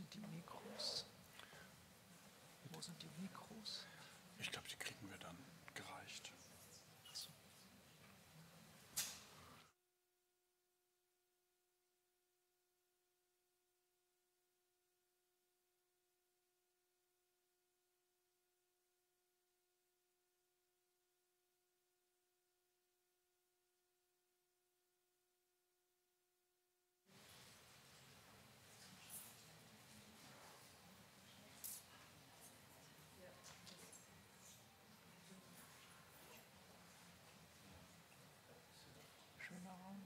Wo sind die Mikros? Wo sind die Mikros? Ich glaube, die kriegen wir dann gereicht. Schöner Raum.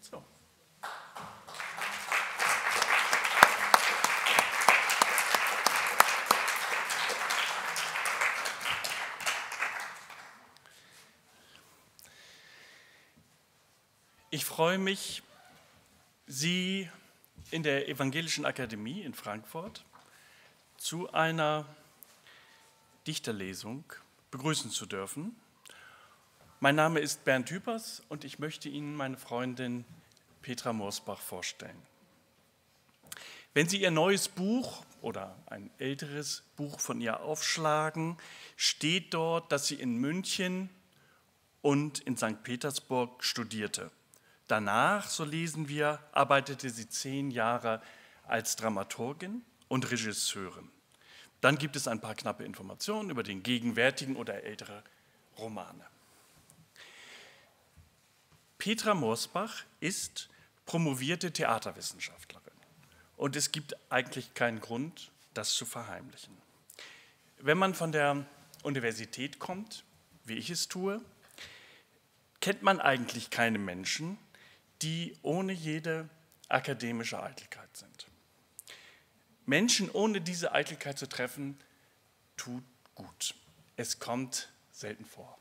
So. Ich freue mich, Sie in der Evangelischen Akademie in Frankfurt zu einer Dichterlesung begrüßen zu dürfen. Mein Name ist Bernd Hüpers und ich möchte Ihnen meine Freundin Petra Morsbach vorstellen. Wenn Sie Ihr neues Buch oder ein älteres Buch von ihr aufschlagen, steht dort, dass sie in München und in St. Petersburg studierte. Danach, so lesen wir, arbeitete sie zehn Jahre als Dramaturgin und Regisseurin. Dann gibt es ein paar knappe Informationen über den gegenwärtigen oder ältere Romane. Petra Morsbach ist promovierte Theaterwissenschaftlerin und es gibt eigentlich keinen Grund, das zu verheimlichen. Wenn man von der Universität kommt, wie ich es tue, kennt man eigentlich keine Menschen, die ohne jede akademische Eitelkeit sind. Menschen ohne diese Eitelkeit zu treffen, tut gut. Es kommt selten vor.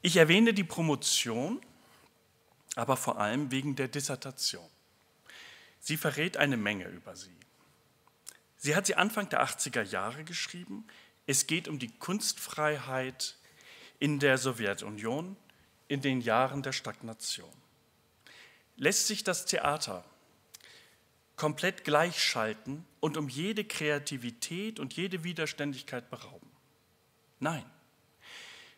Ich erwähne die Promotion, aber vor allem wegen der Dissertation. Sie verrät eine Menge über sie. Sie hat sie Anfang der 80er Jahre geschrieben. Es geht um die Kunstfreiheit in der Sowjetunion in den Jahren der Stagnation. Lässt sich das Theater komplett gleichschalten und um jede Kreativität und jede Widerständigkeit berauben? Nein.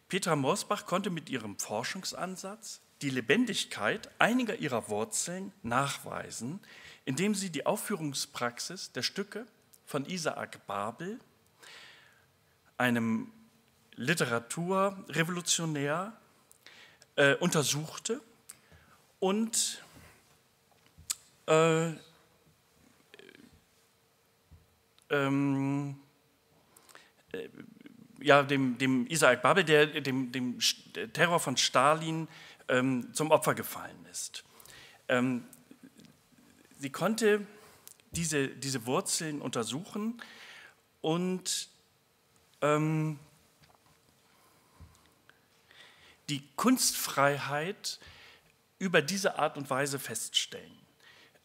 Petra Morsbach konnte mit ihrem Forschungsansatz die Lebendigkeit einiger ihrer Wurzeln nachweisen, indem sie die Aufführungspraxis der Stücke von Isaac Babel, einem Literaturrevolutionär, äh, untersuchte und äh, ähm, äh, ja, dem, dem Isaac Babel, der dem, dem Terror von Stalin ähm, zum Opfer gefallen ist. Ähm, sie konnte diese, diese Wurzeln untersuchen und ähm, die Kunstfreiheit über diese Art und Weise feststellen.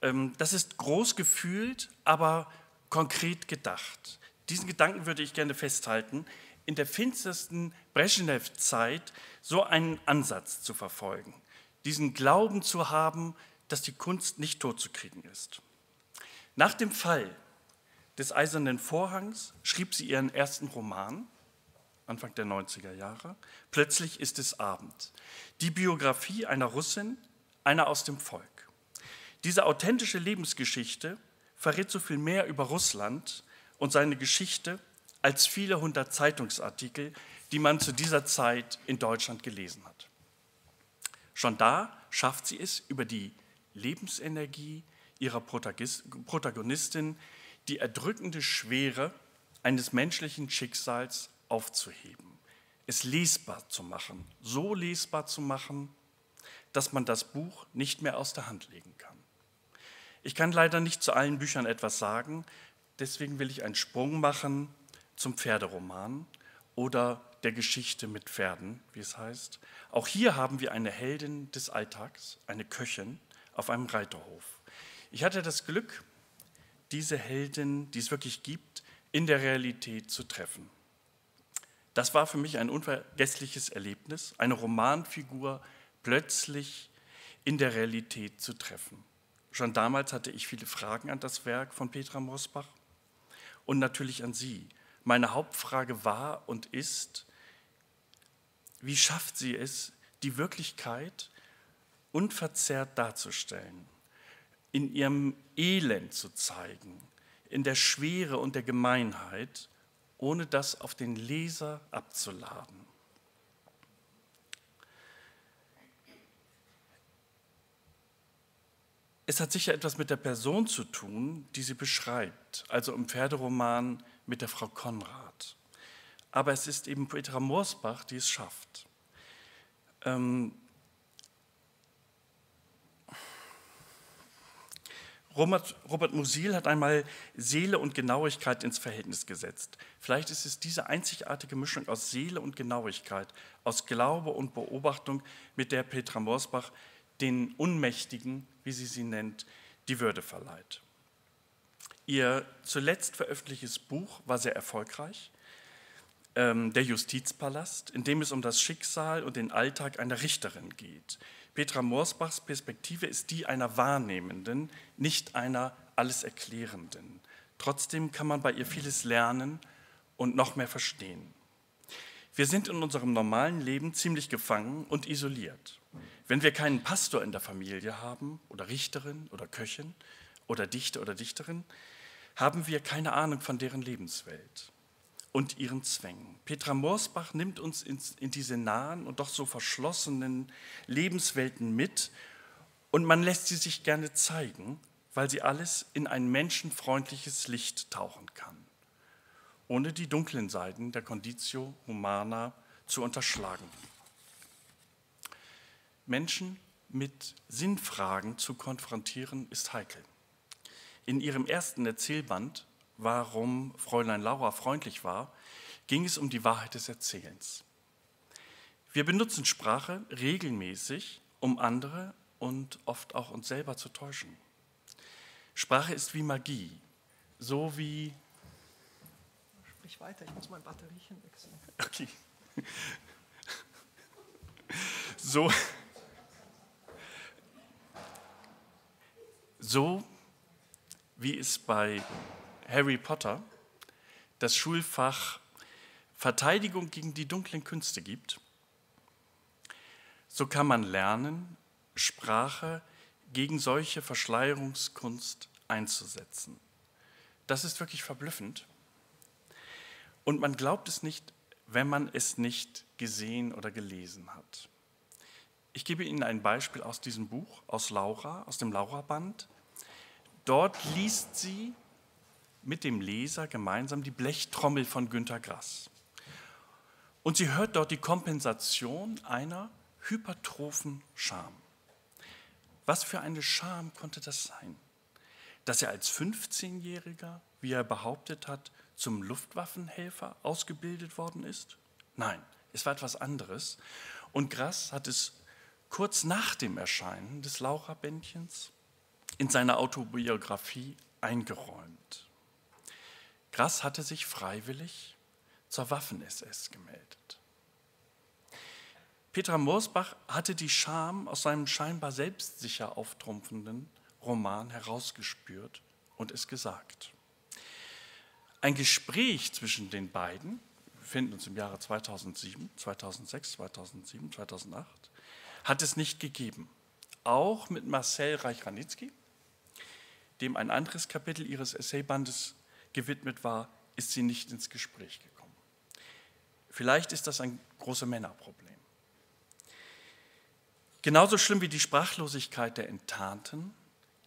Ähm, das ist groß gefühlt, aber konkret gedacht. Diesen Gedanken würde ich gerne festhalten, in der finstersten Brezhnev-Zeit so einen Ansatz zu verfolgen, diesen Glauben zu haben, dass die Kunst nicht totzukriegen ist. Nach dem Fall des Eisernen Vorhangs schrieb sie ihren ersten Roman, Anfang der 90er Jahre, Plötzlich ist es Abend. Die Biografie einer Russin, einer aus dem Volk. Diese authentische Lebensgeschichte verrät so viel mehr über Russland und seine Geschichte als viele hundert Zeitungsartikel, die man zu dieser Zeit in Deutschland gelesen hat. Schon da schafft sie es, über die Lebensenergie ihrer Protagonistin die erdrückende Schwere eines menschlichen Schicksals aufzuheben, es lesbar zu machen, so lesbar zu machen, dass man das Buch nicht mehr aus der Hand legen kann. Ich kann leider nicht zu allen Büchern etwas sagen, deswegen will ich einen Sprung machen zum Pferderoman oder der Geschichte mit Pferden, wie es heißt. Auch hier haben wir eine Heldin des Alltags, eine Köchin auf einem Reiterhof. Ich hatte das Glück, diese Heldin, die es wirklich gibt, in der Realität zu treffen. Das war für mich ein unvergessliches Erlebnis, eine Romanfigur plötzlich in der Realität zu treffen. Schon damals hatte ich viele Fragen an das Werk von Petra Mosbach und natürlich an Sie. Meine Hauptfrage war und ist, wie schafft sie es, die Wirklichkeit unverzerrt darzustellen, in ihrem Elend zu zeigen, in der Schwere und der Gemeinheit, ohne das auf den Leser abzuladen. Es hat sicher etwas mit der Person zu tun, die sie beschreibt, also im Pferderoman mit der Frau Konrad. Aber es ist eben Petra Morsbach, die es schafft. Ähm, Robert, Robert Musil hat einmal Seele und Genauigkeit ins Verhältnis gesetzt. Vielleicht ist es diese einzigartige Mischung aus Seele und Genauigkeit, aus Glaube und Beobachtung, mit der Petra Morsbach den Unmächtigen, wie sie sie nennt, die Würde verleiht. Ihr zuletzt veröffentlichtes Buch war sehr erfolgreich, ähm, Der Justizpalast, in dem es um das Schicksal und den Alltag einer Richterin geht. Petra Morsbachs Perspektive ist die einer Wahrnehmenden, nicht einer Alleserklärenden. Trotzdem kann man bei ihr vieles lernen und noch mehr verstehen. Wir sind in unserem normalen Leben ziemlich gefangen und isoliert. Wenn wir keinen Pastor in der Familie haben oder Richterin oder Köchin oder Dichter oder Dichterin, haben wir keine Ahnung von deren Lebenswelt und ihren Zwängen. Petra Morsbach nimmt uns in, diese nahen und doch so verschlossenen Lebenswelten mit und man lässt sie sich gerne zeigen, weil sie alles in ein menschenfreundliches Licht tauchen kann, ohne die dunklen Seiten der Conditio Humana zu unterschlagen. Menschen mit Sinnfragen zu konfrontieren, ist heikel. In ihrem ersten Erzählband, Warum Fräulein Laura freundlich war, ging es um die Wahrheit des Erzählens. Wir benutzen Sprache regelmäßig, um andere und oft auch uns selber zu täuschen. Sprache ist wie Magie, so wie. Sprich weiter, ich muss mein Batteriechen wechseln. Okay. So, so wie es bei Harry Potter das Schulfach Verteidigung gegen die dunklen Künste gibt, so kann man lernen, Sprache gegen solche Verschleierungskunst einzusetzen. Das ist wirklich verblüffend. Und man glaubt es nicht, wenn man es nicht gesehen oder gelesen hat. Ich gebe Ihnen ein Beispiel aus diesem Buch, aus Laura, aus dem Laura-Band. Dort liest sie mit dem Leser gemeinsam die Blechtrommel von Günter Grass. Und sie hört dort die Kompensation einer hypertrophen Scham. Was für eine Scham konnte das sein? Dass er als 15-Jähriger, wie er behauptet hat, zum Luftwaffenhelfer ausgebildet worden ist? Nein, es war etwas anderes. Und Grass hat es kurz nach dem Erscheinen des Laura-Bändchens in seiner Autobiografie eingeräumt. Grass hatte sich freiwillig zur Waffen-SS gemeldet. Petra Morsbach hatte die Scham aus seinem scheinbar selbstsicher auftrumpfenden Roman herausgespürt und es gesagt. Ein Gespräch zwischen den beiden, wir befinden uns im Jahre 2007, 2006, 2007, 2008, hat es nicht gegeben. Auch mit Marcel Reich-Ranitzky, dem ein anderes Kapitel ihres Essaybandes gewidmet war, ist sie nicht ins Gespräch gekommen. Vielleicht ist das ein großes Männerproblem. Genauso schlimm wie die Sprachlosigkeit der Enttarnten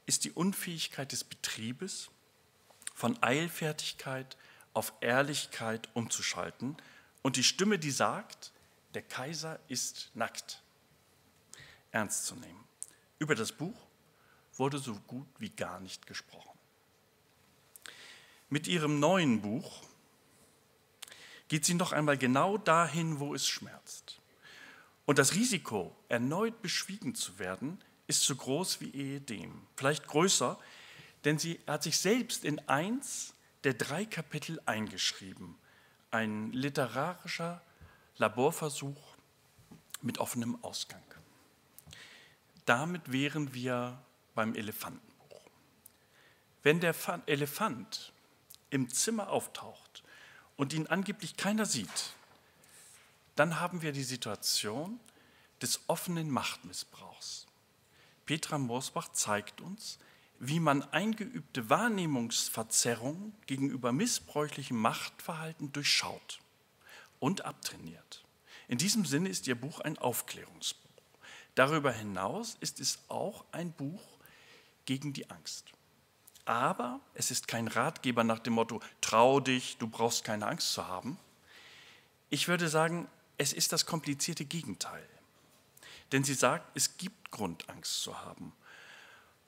ist die Unfähigkeit des Betriebes, von Eilfertigkeit auf Ehrlichkeit umzuschalten und die Stimme, die sagt, der Kaiser ist nackt, ernst zu nehmen. Über das Buch wurde so gut wie gar nicht gesprochen. Mit ihrem neuen Buch geht sie noch einmal genau dahin, wo es schmerzt. Und das Risiko, erneut beschwiegen zu werden, ist so groß wie ehedem, vielleicht größer, denn sie hat sich selbst in eins der drei Kapitel eingeschrieben. Ein literarischer Laborversuch mit offenem Ausgang. Damit wären wir beim Elefantenbuch. Wenn der Elefant im Zimmer auftaucht und ihn angeblich keiner sieht, dann haben wir die Situation des offenen Machtmissbrauchs. Petra Morsbach zeigt uns, wie man eingeübte Wahrnehmungsverzerrung gegenüber missbräuchlichem Machtverhalten durchschaut und abtrainiert. In diesem Sinne ist ihr Buch ein Aufklärungsbuch. Darüber hinaus ist es auch ein Buch gegen die Angst. Aber es ist kein Ratgeber nach dem Motto, trau dich, du brauchst keine Angst zu haben. Ich würde sagen, es ist das komplizierte Gegenteil. Denn sie sagt, es gibt Grund, Angst zu haben.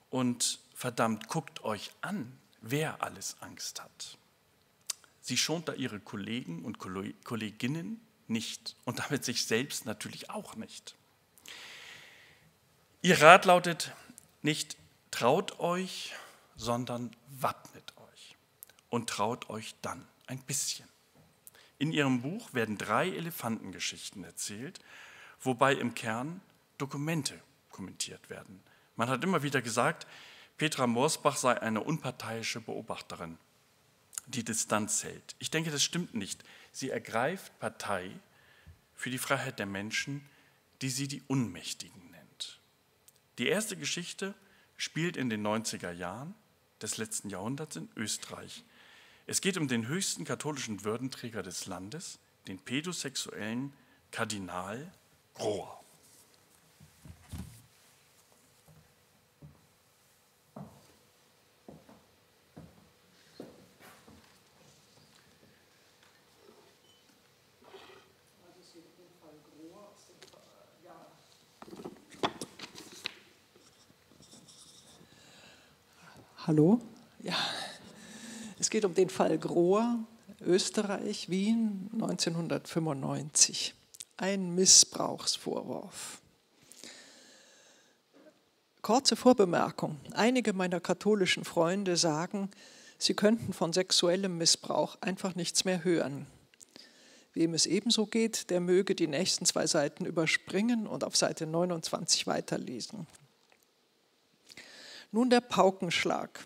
Und verdammt, guckt euch an, wer alles Angst hat. Sie schont da ihre Kollegen und Kolleginnen nicht und damit sich selbst natürlich auch nicht. Ihr Rat lautet nicht traut euch, sondern wappnet euch und traut euch dann ein bisschen. In ihrem Buch werden drei Elefantengeschichten erzählt, wobei im Kern Dokumente kommentiert werden. Man hat immer wieder gesagt, Petra Morsbach sei eine unparteiische Beobachterin, die Distanz hält. Ich denke, das stimmt nicht. Sie ergreift Partei für die Freiheit der Menschen, die sie die Unmächtigen nennt. Die erste Geschichte spielt in den 90er Jahren des letzten Jahrhunderts in Österreich. Es geht um den höchsten katholischen Würdenträger des Landes, den pädosexuellen Kardinal Grohr. Hallo? Ja, es geht um den Fall Grohr, Österreich, Wien 1995. Ein Missbrauchsvorwurf. Kurze Vorbemerkung. Einige meiner katholischen Freunde sagen, sie könnten von sexuellem Missbrauch einfach nichts mehr hören. Wem es ebenso geht, der möge die nächsten zwei Seiten überspringen und auf Seite 29 weiterlesen. Nun der Paukenschlag.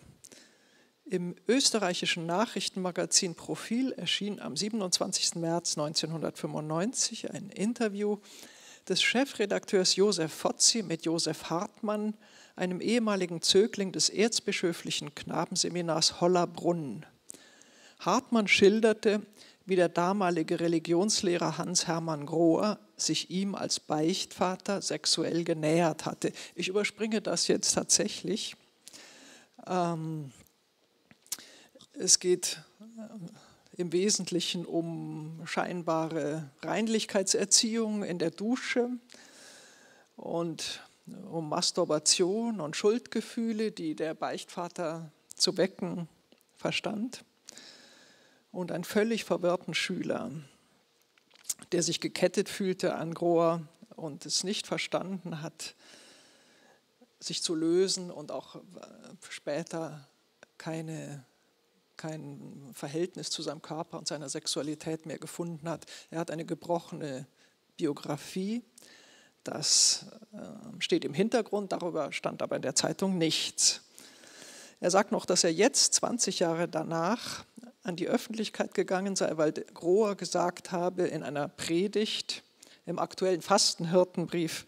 Im österreichischen Nachrichtenmagazin Profil erschien am 27. März 1995 ein Interview des Chefredakteurs Josef Fozzi mit Josef Hartmann, einem ehemaligen Zögling des erzbischöflichen Knabenseminars Hollerbrunn. Hartmann schilderte, wie der damalige Religionslehrer Hans-Hermann Grohr sich ihm als Beichtvater sexuell genähert hatte. Ich überspringe das jetzt tatsächlich. Ähm, es geht äh, im Wesentlichen um scheinbare Reinlichkeitserziehung in der Dusche und um Masturbation und Schuldgefühle, die der Beichtvater zu wecken verstand. Und einen völlig verwirrten Schüler, der sich gekettet fühlte an Grohr und es nicht verstanden hat, sich zu lösen und auch äh, später keine, kein Verhältnis zu seinem Körper und seiner Sexualität mehr gefunden hat. Er hat eine gebrochene Biografie. Das äh, steht im Hintergrund, darüber stand aber in der Zeitung nichts. Er sagt noch, dass er jetzt, 20 Jahre danach, an die Öffentlichkeit gegangen sei, weil Grohr gesagt habe in einer Predigt im aktuellen Fastenhirtenbrief,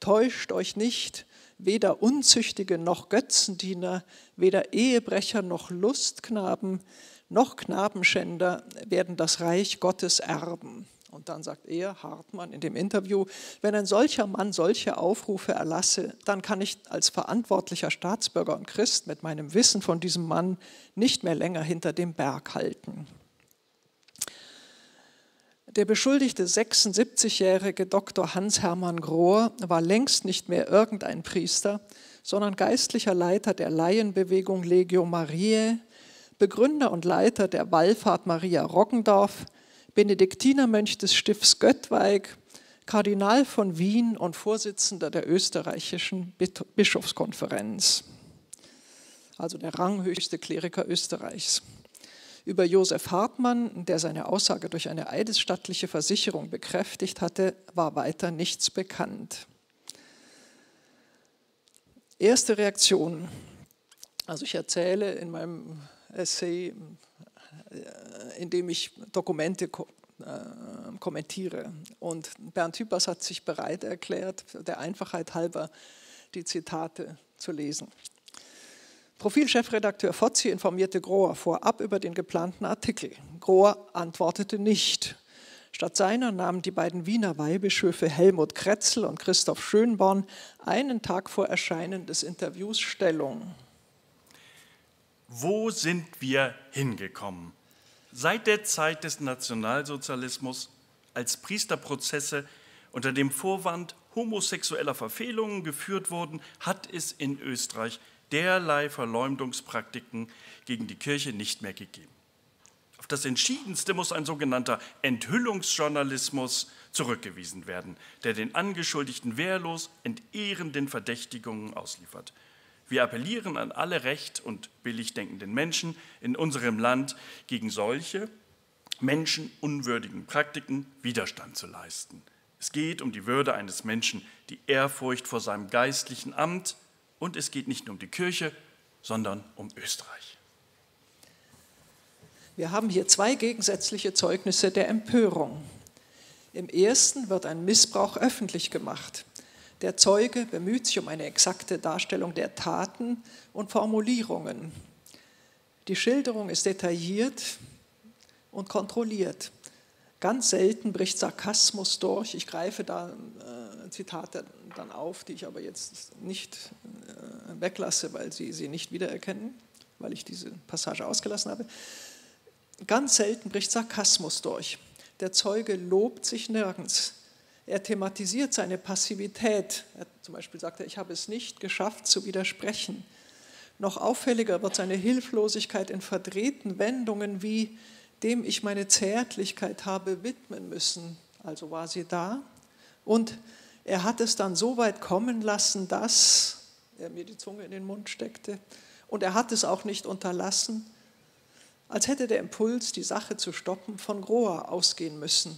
täuscht euch nicht, weder Unzüchtige noch Götzendiener, weder Ehebrecher noch Lustknaben noch Knabenschänder werden das Reich Gottes erben. Und dann sagt er, Hartmann, in dem Interview, wenn ein solcher Mann solche Aufrufe erlasse, dann kann ich als verantwortlicher Staatsbürger und Christ mit meinem Wissen von diesem Mann nicht mehr länger hinter dem Berg halten. Der beschuldigte 76-jährige Dr. Hans-Hermann Grohr war längst nicht mehr irgendein Priester, sondern geistlicher Leiter der Laienbewegung Legio Mariae, Begründer und Leiter der Wallfahrt Maria Roggendorf, Benediktinermönch des Stifts Göttweig, Kardinal von Wien und Vorsitzender der österreichischen Bischofskonferenz, also der ranghöchste Kleriker Österreichs. Über Josef Hartmann, der seine Aussage durch eine eidesstattliche Versicherung bekräftigt hatte, war weiter nichts bekannt. Erste Reaktion. Also ich erzähle in meinem Essay, äh, in dem ich Dokumente äh, kommentiere. Und Bernd Hüppers hat sich bereit erklärt, der Einfachheit halber die Zitate zu lesen. Profilchefredakteur Fozzi informierte Grohr vorab über den geplanten Artikel. Grohr antwortete nicht. Statt seiner nahmen die beiden Wiener Weihbischöfe Helmut Kretzel und Christoph Schönborn einen Tag vor Erscheinen des Interviews Stellung. Wo sind wir hingekommen? Seit der Zeit des Nationalsozialismus, als Priesterprozesse unter dem Vorwand homosexueller Verfehlungen geführt wurden, hat es in Österreich derlei Verleumdungspraktiken gegen die Kirche nicht mehr gegeben. Auf das Entschiedenste muss ein sogenannter Enthüllungsjournalismus zurückgewiesen werden, der den Angeschuldigten wehrlos entehrenden Verdächtigungen ausliefert. Wir appellieren an alle recht und billig denkenden Menschen in unserem Land, gegen solche menschenunwürdigen Praktiken Widerstand zu leisten. Es geht um die Würde eines Menschen, die Ehrfurcht vor seinem geistlichen Amt, und es geht nicht nur um die Kirche, sondern um Österreich. Wir haben hier zwei gegensätzliche Zeugnisse der Empörung. Im ersten wird ein Missbrauch öffentlich gemacht. Der Zeuge bemüht sich um eine exakte Darstellung der Taten und Formulierungen. Die Schilderung ist detailliert und kontrolliert. Ganz selten bricht Sarkasmus durch. Ich greife da äh, Zitate dann auf, die ich aber jetzt nicht äh, weglasse, weil Sie sie nicht wiedererkennen, weil ich diese Passage ausgelassen habe. Ganz selten bricht Sarkasmus durch. Der Zeuge lobt sich nirgends. Er thematisiert seine Passivität. Er, zum Beispiel sagt er, ich habe es nicht geschafft zu widersprechen. Noch auffälliger wird seine Hilflosigkeit in verdrehten Wendungen wie dem ich meine Zärtlichkeit habe widmen müssen. Also war sie da. Und er hat es dann so weit kommen lassen, dass er mir die Zunge in den Mund steckte. Und er hat es auch nicht unterlassen, als hätte der Impuls, die Sache zu stoppen, von Groa ausgehen müssen.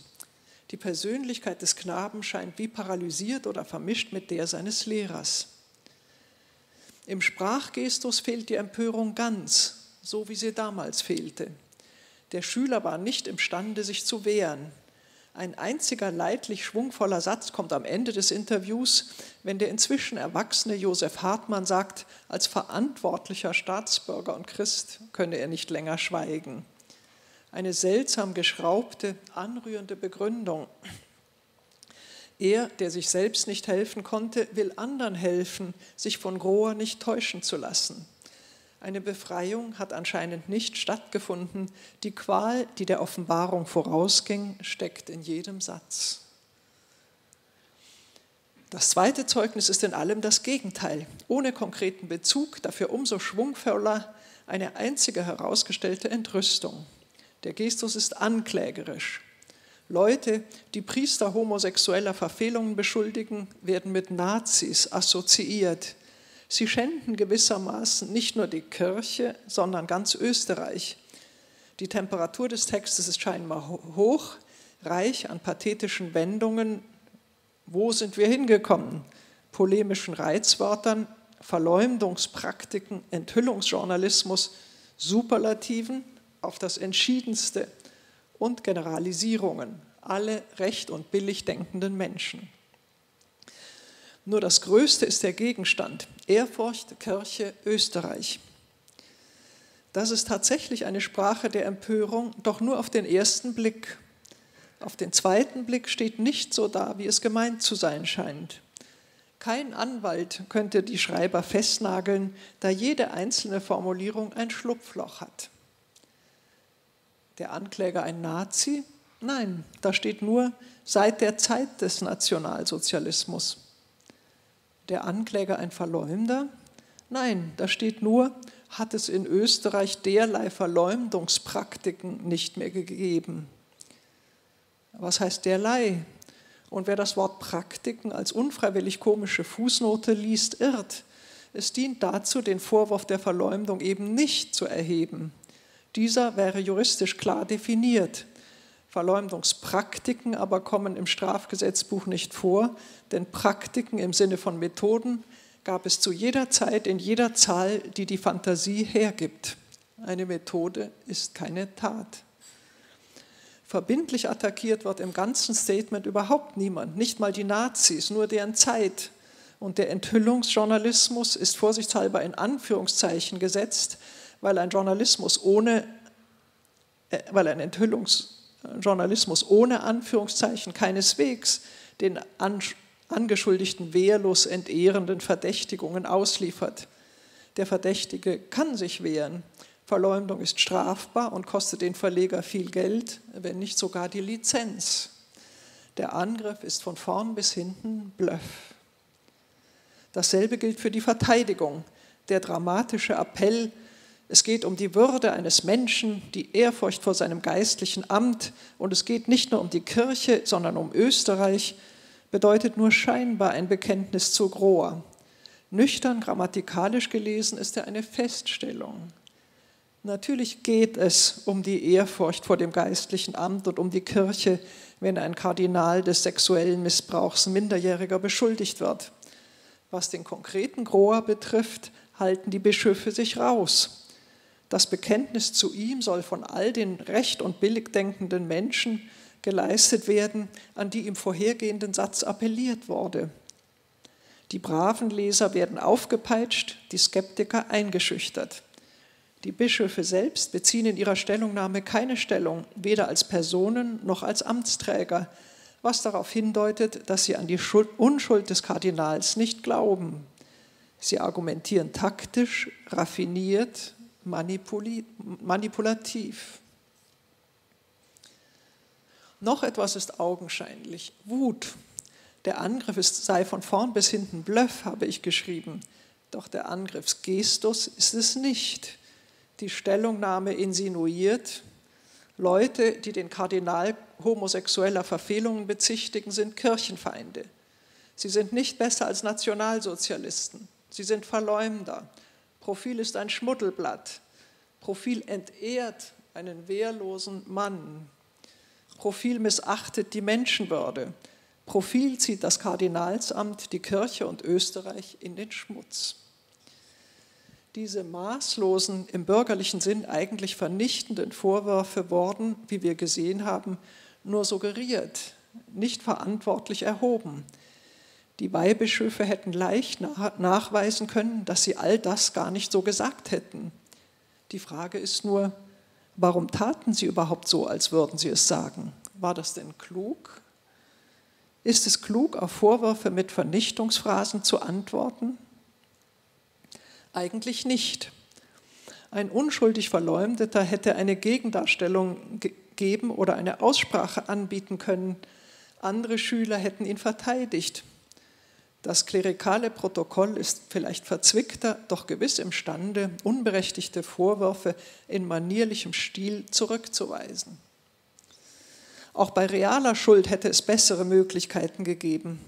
Die Persönlichkeit des Knaben scheint wie paralysiert oder vermischt mit der seines Lehrers. Im Sprachgestus fehlt die Empörung ganz, so wie sie damals fehlte. Der Schüler war nicht imstande, sich zu wehren. Ein einziger leidlich schwungvoller Satz kommt am Ende des Interviews, wenn der inzwischen erwachsene Josef Hartmann sagt, als verantwortlicher Staatsbürger und Christ könne er nicht länger schweigen. Eine seltsam geschraubte, anrührende Begründung. Er, der sich selbst nicht helfen konnte, will anderen helfen, sich von Grohr nicht täuschen zu lassen. Eine Befreiung hat anscheinend nicht stattgefunden. Die Qual, die der Offenbarung vorausging, steckt in jedem Satz. Das zweite Zeugnis ist in allem das Gegenteil. Ohne konkreten Bezug, dafür umso schwungvoller eine einzige herausgestellte Entrüstung. Der Gestus ist anklägerisch. Leute, die Priester homosexueller Verfehlungen beschuldigen, werden mit Nazis assoziiert. Sie schänden gewissermaßen nicht nur die Kirche, sondern ganz Österreich. Die Temperatur des Textes ist scheinbar hoch, reich an pathetischen Wendungen. Wo sind wir hingekommen? Polemischen Reizwörtern, Verleumdungspraktiken, Enthüllungsjournalismus, Superlativen auf das Entschiedenste und Generalisierungen, alle recht und billig denkenden Menschen. Nur das Größte ist der Gegenstand. Ehrfurcht, Kirche, Österreich. Das ist tatsächlich eine Sprache der Empörung, doch nur auf den ersten Blick. Auf den zweiten Blick steht nicht so da, wie es gemeint zu sein scheint. Kein Anwalt könnte die Schreiber festnageln, da jede einzelne Formulierung ein Schlupfloch hat. Der Ankläger ein Nazi? Nein, da steht nur seit der Zeit des Nationalsozialismus der Ankläger ein Verleumder? Nein, da steht nur, hat es in Österreich derlei Verleumdungspraktiken nicht mehr gegeben. Was heißt derlei? Und wer das Wort Praktiken als unfreiwillig komische Fußnote liest, irrt. Es dient dazu, den Vorwurf der Verleumdung eben nicht zu erheben. Dieser wäre juristisch klar definiert. Verleumdungspraktiken aber kommen im Strafgesetzbuch nicht vor, denn Praktiken im Sinne von Methoden gab es zu jeder Zeit in jeder Zahl, die die Fantasie hergibt. Eine Methode ist keine Tat. Verbindlich attackiert wird im ganzen Statement überhaupt niemand, nicht mal die Nazis, nur deren Zeit. Und der Enthüllungsjournalismus ist vorsichtshalber in Anführungszeichen gesetzt, weil ein Journalismus ohne, äh, weil ein Enthüllungsjournalismus ohne Anführungszeichen keineswegs den Angeschuldigten wehrlos entehrenden Verdächtigungen ausliefert. Der Verdächtige kann sich wehren, Verleumdung ist strafbar und kostet den Verleger viel Geld, wenn nicht sogar die Lizenz. Der Angriff ist von vorn bis hinten Bluff. Dasselbe gilt für die Verteidigung. Der dramatische Appell, es geht um die Würde eines Menschen, die Ehrfurcht vor seinem geistlichen Amt und es geht nicht nur um die Kirche, sondern um Österreich, bedeutet nur scheinbar ein Bekenntnis zu Groa. Nüchtern grammatikalisch gelesen ist er eine Feststellung. Natürlich geht es um die Ehrfurcht vor dem geistlichen Amt und um die Kirche, wenn ein Kardinal des sexuellen Missbrauchs Minderjähriger beschuldigt wird. Was den konkreten Groa betrifft, halten die Bischöfe sich raus. Das Bekenntnis zu ihm soll von all den recht und billig denkenden Menschen geleistet werden, an die im vorhergehenden Satz appelliert wurde. Die braven Leser werden aufgepeitscht, die Skeptiker eingeschüchtert. Die Bischöfe selbst beziehen in ihrer Stellungnahme keine Stellung, weder als Personen noch als Amtsträger, was darauf hindeutet, dass sie an die Unschuld des Kardinals nicht glauben. Sie argumentieren taktisch, raffiniert, manipulativ. Noch etwas ist augenscheinlich. Wut. Der Angriff ist, sei von vorn bis hinten Bluff, habe ich geschrieben. Doch der Angriffsgestus ist es nicht die Stellungnahme insinuiert, Leute, die den Kardinal homosexueller Verfehlungen bezichtigen, sind Kirchenfeinde. Sie sind nicht besser als Nationalsozialisten. Sie sind Verleumder. Profil ist ein Schmuddelblatt. Profil entehrt einen wehrlosen Mann. Profil missachtet die Menschenwürde. Profil zieht das Kardinalsamt, die Kirche und Österreich in den Schmutz diese maßlosen, im bürgerlichen Sinn eigentlich vernichtenden Vorwürfe worden, wie wir gesehen haben, nur suggeriert, nicht verantwortlich erhoben. Die Weihbischöfe hätten leicht nachweisen können, dass sie all das gar nicht so gesagt hätten. Die Frage ist nur, warum taten sie überhaupt so, als würden sie es sagen? War das denn klug? Ist es klug, auf Vorwürfe mit Vernichtungsphrasen zu antworten? Eigentlich nicht. Ein unschuldig Verleumdeter hätte eine Gegendarstellung geben oder eine Aussprache anbieten können. Andere Schüler hätten ihn verteidigt. Das klerikale Protokoll ist vielleicht verzwickter, doch gewiss imstande, unberechtigte Vorwürfe in manierlichem Stil zurückzuweisen. Auch bei realer Schuld hätte es bessere Möglichkeiten gegeben.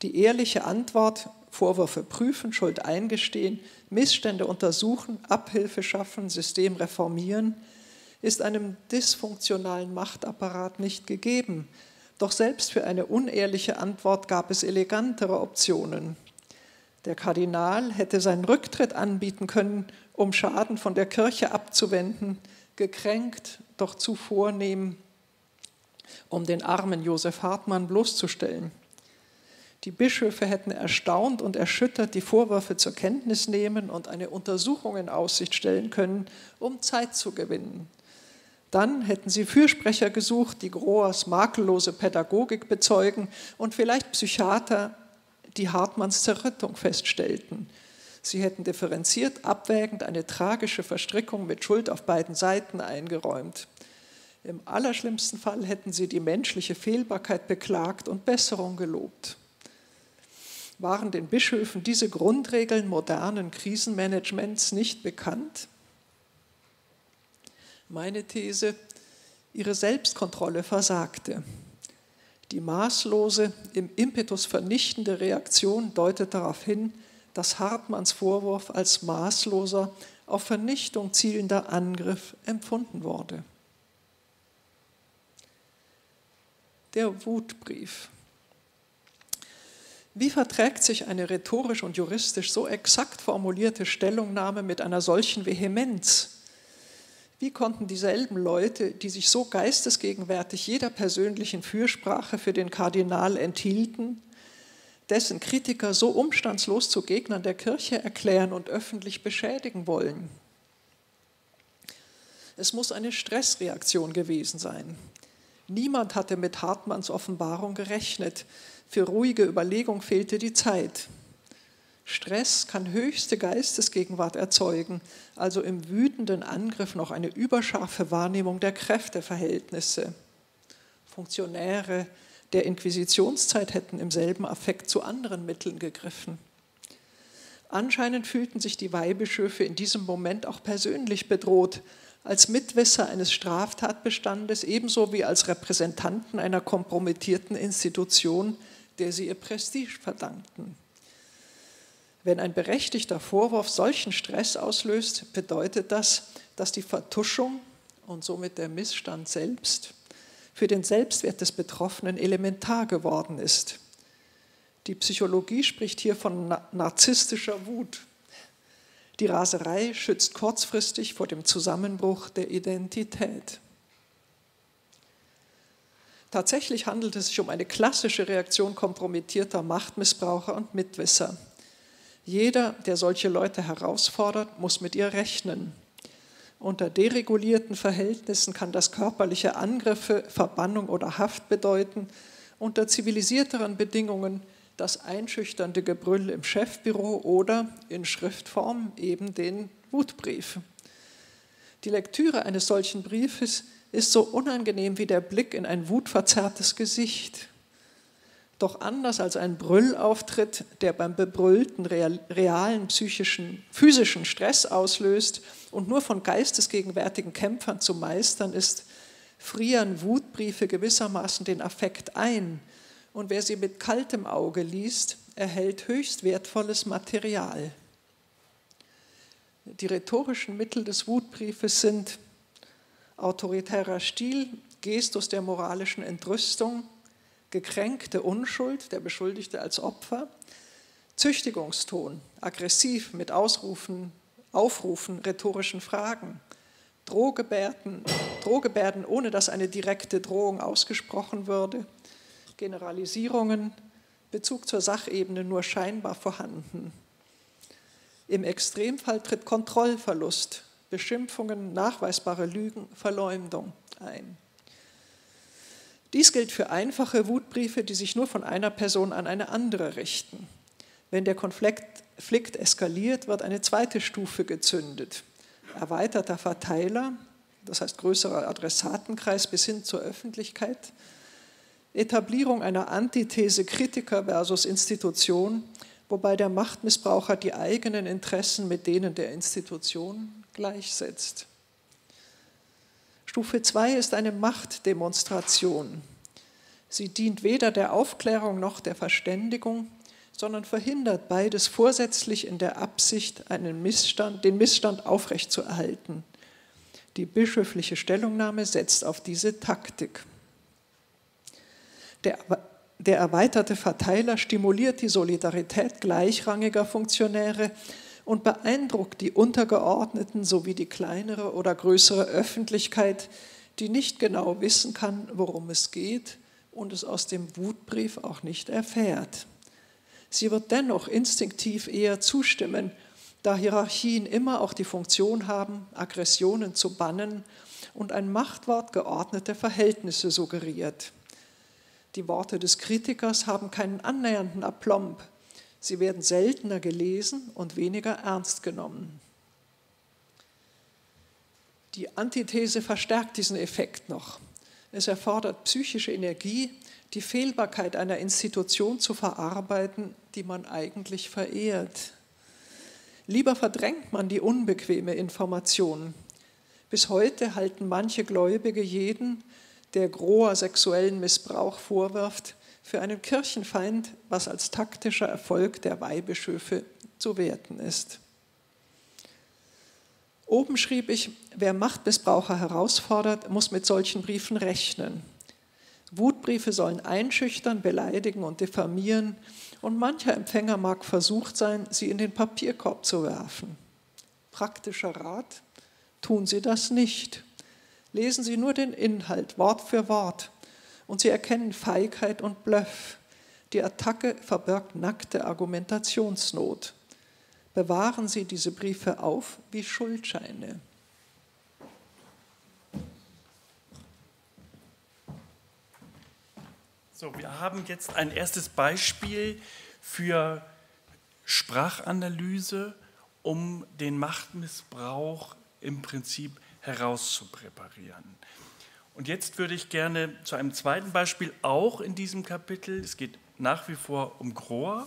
Die ehrliche Antwort, Vorwürfe prüfen, Schuld eingestehen, Missstände untersuchen, Abhilfe schaffen, System reformieren, ist einem dysfunktionalen Machtapparat nicht gegeben. Doch selbst für eine unehrliche Antwort gab es elegantere Optionen. Der Kardinal hätte seinen Rücktritt anbieten können, um Schaden von der Kirche abzuwenden, gekränkt, doch zu vornehm, um den armen Josef Hartmann bloßzustellen. Die Bischöfe hätten erstaunt und erschüttert die Vorwürfe zur Kenntnis nehmen und eine Untersuchung in Aussicht stellen können, um Zeit zu gewinnen. Dann hätten sie Fürsprecher gesucht, die Groas makellose Pädagogik bezeugen und vielleicht Psychiater, die Hartmanns Zerrüttung feststellten. Sie hätten differenziert, abwägend eine tragische Verstrickung mit Schuld auf beiden Seiten eingeräumt. Im allerschlimmsten Fall hätten sie die menschliche Fehlbarkeit beklagt und Besserung gelobt waren den Bischöfen diese Grundregeln modernen Krisenmanagements nicht bekannt? Meine These, ihre Selbstkontrolle versagte. Die maßlose, im Impetus vernichtende Reaktion deutet darauf hin, dass Hartmanns Vorwurf als maßloser, auf Vernichtung zielender Angriff empfunden wurde. Der Wutbrief. Wie verträgt sich eine rhetorisch und juristisch so exakt formulierte Stellungnahme mit einer solchen Vehemenz? Wie konnten dieselben Leute, die sich so geistesgegenwärtig jeder persönlichen Fürsprache für den Kardinal enthielten, dessen Kritiker so umstandslos zu Gegnern der Kirche erklären und öffentlich beschädigen wollen. Es muss eine Stressreaktion gewesen sein. Niemand hatte mit Hartmanns Offenbarung gerechnet. Für ruhige Überlegung fehlte die Zeit. Stress kann höchste Geistesgegenwart erzeugen, also im wütenden Angriff noch eine überscharfe Wahrnehmung der Kräfteverhältnisse. Funktionäre, der Inquisitionszeit hätten im selben Affekt zu anderen Mitteln gegriffen. Anscheinend fühlten sich die Weihbischöfe in diesem Moment auch persönlich bedroht, als Mitwisser eines Straftatbestandes ebenso wie als Repräsentanten einer kompromittierten Institution, der sie ihr Prestige verdankten. Wenn ein berechtigter Vorwurf solchen Stress auslöst, bedeutet das, dass die Vertuschung und somit der Missstand selbst für den Selbstwert des Betroffenen elementar geworden ist. Die Psychologie spricht hier von narzisstischer Wut. Die Raserei schützt kurzfristig vor dem Zusammenbruch der Identität. Tatsächlich handelt es sich um eine klassische Reaktion kompromittierter Machtmissbraucher und Mitwisser. Jeder, der solche Leute herausfordert, muss mit ihr rechnen. Unter deregulierten Verhältnissen kann das körperliche Angriffe, Verbannung oder Haft bedeuten. Unter zivilisierteren Bedingungen das einschüchternde Gebrüll im Chefbüro oder in Schriftform eben den Wutbrief. Die Lektüre eines solchen Briefes ist so unangenehm wie der Blick in ein wutverzerrtes Gesicht. Doch anders als ein Brüllauftritt, der beim Bebrüllten realen psychischen, physischen Stress auslöst und nur von geistesgegenwärtigen Kämpfern zu meistern ist, frieren Wutbriefe gewissermaßen den Affekt ein. Und wer sie mit kaltem Auge liest, erhält höchst wertvolles Material. Die rhetorischen Mittel des Wutbriefes sind autoritärer Stil, Gestus der moralischen Entrüstung, gekränkte Unschuld, der Beschuldigte als Opfer, Züchtigungston, aggressiv mit Ausrufen, Aufrufen, rhetorischen Fragen, Drohgebärden, Drohgebärden, ohne dass eine direkte Drohung ausgesprochen würde, Generalisierungen, Bezug zur Sachebene nur scheinbar vorhanden. Im Extremfall tritt Kontrollverlust, Beschimpfungen, nachweisbare Lügen, Verleumdung ein. Dies gilt für einfache Wutbriefe, die sich nur von einer Person an eine andere richten. Wenn der Konflikt eskaliert, wird eine zweite Stufe gezündet. Erweiterter Verteiler, das heißt größerer Adressatenkreis bis hin zur Öffentlichkeit, Etablierung einer Antithese Kritiker versus Institution, wobei der Machtmissbraucher die eigenen Interessen mit denen der Institution gleichsetzt. Stufe 2 ist eine Machtdemonstration. Sie dient weder der Aufklärung noch der Verständigung, sondern verhindert beides vorsätzlich in der Absicht, Missstand, den Missstand aufrechtzuerhalten. Die bischöfliche Stellungnahme setzt auf diese Taktik. Der, der erweiterte Verteiler stimuliert die Solidarität gleichrangiger Funktionäre und beeindruckt die Untergeordneten sowie die kleinere oder größere Öffentlichkeit, die nicht genau wissen kann, worum es geht und es aus dem Wutbrief auch nicht erfährt. Sie wird dennoch instinktiv eher zustimmen, da Hierarchien immer auch die Funktion haben, Aggressionen zu bannen und ein Machtwort geordnete Verhältnisse suggeriert. Die Worte des Kritikers haben keinen annähernden Aplomb, Sie werden seltener gelesen und weniger ernst genommen. Die Antithese verstärkt diesen Effekt noch. Es erfordert psychische Energie, die Fehlbarkeit einer Institution zu verarbeiten, die man eigentlich verehrt. Lieber verdrängt man die unbequeme Information. Bis heute halten manche Gläubige jeden, der Groher sexuellen Missbrauch vorwirft, für einen Kirchenfeind, was als taktischer Erfolg der Weihbischöfe zu werten ist. Oben schrieb ich, wer Machtmissbraucher herausfordert, muss mit solchen Briefen rechnen. Wutbriefe sollen einschüchtern, beleidigen und diffamieren und mancher Empfänger mag versucht sein, sie in den Papierkorb zu werfen. Praktischer Rat, tun Sie das nicht. Lesen Sie nur den Inhalt, Wort für Wort, und Sie erkennen Feigheit und Bluff. Die Attacke verbirgt nackte Argumentationsnot. Bewahren Sie diese Briefe auf wie Schuldscheine. So, wir haben jetzt ein erstes Beispiel für Sprachanalyse, um den Machtmissbrauch im Prinzip herauszupräparieren. Und jetzt würde ich gerne zu einem zweiten Beispiel auch in diesem Kapitel, es geht nach wie vor um Grohr,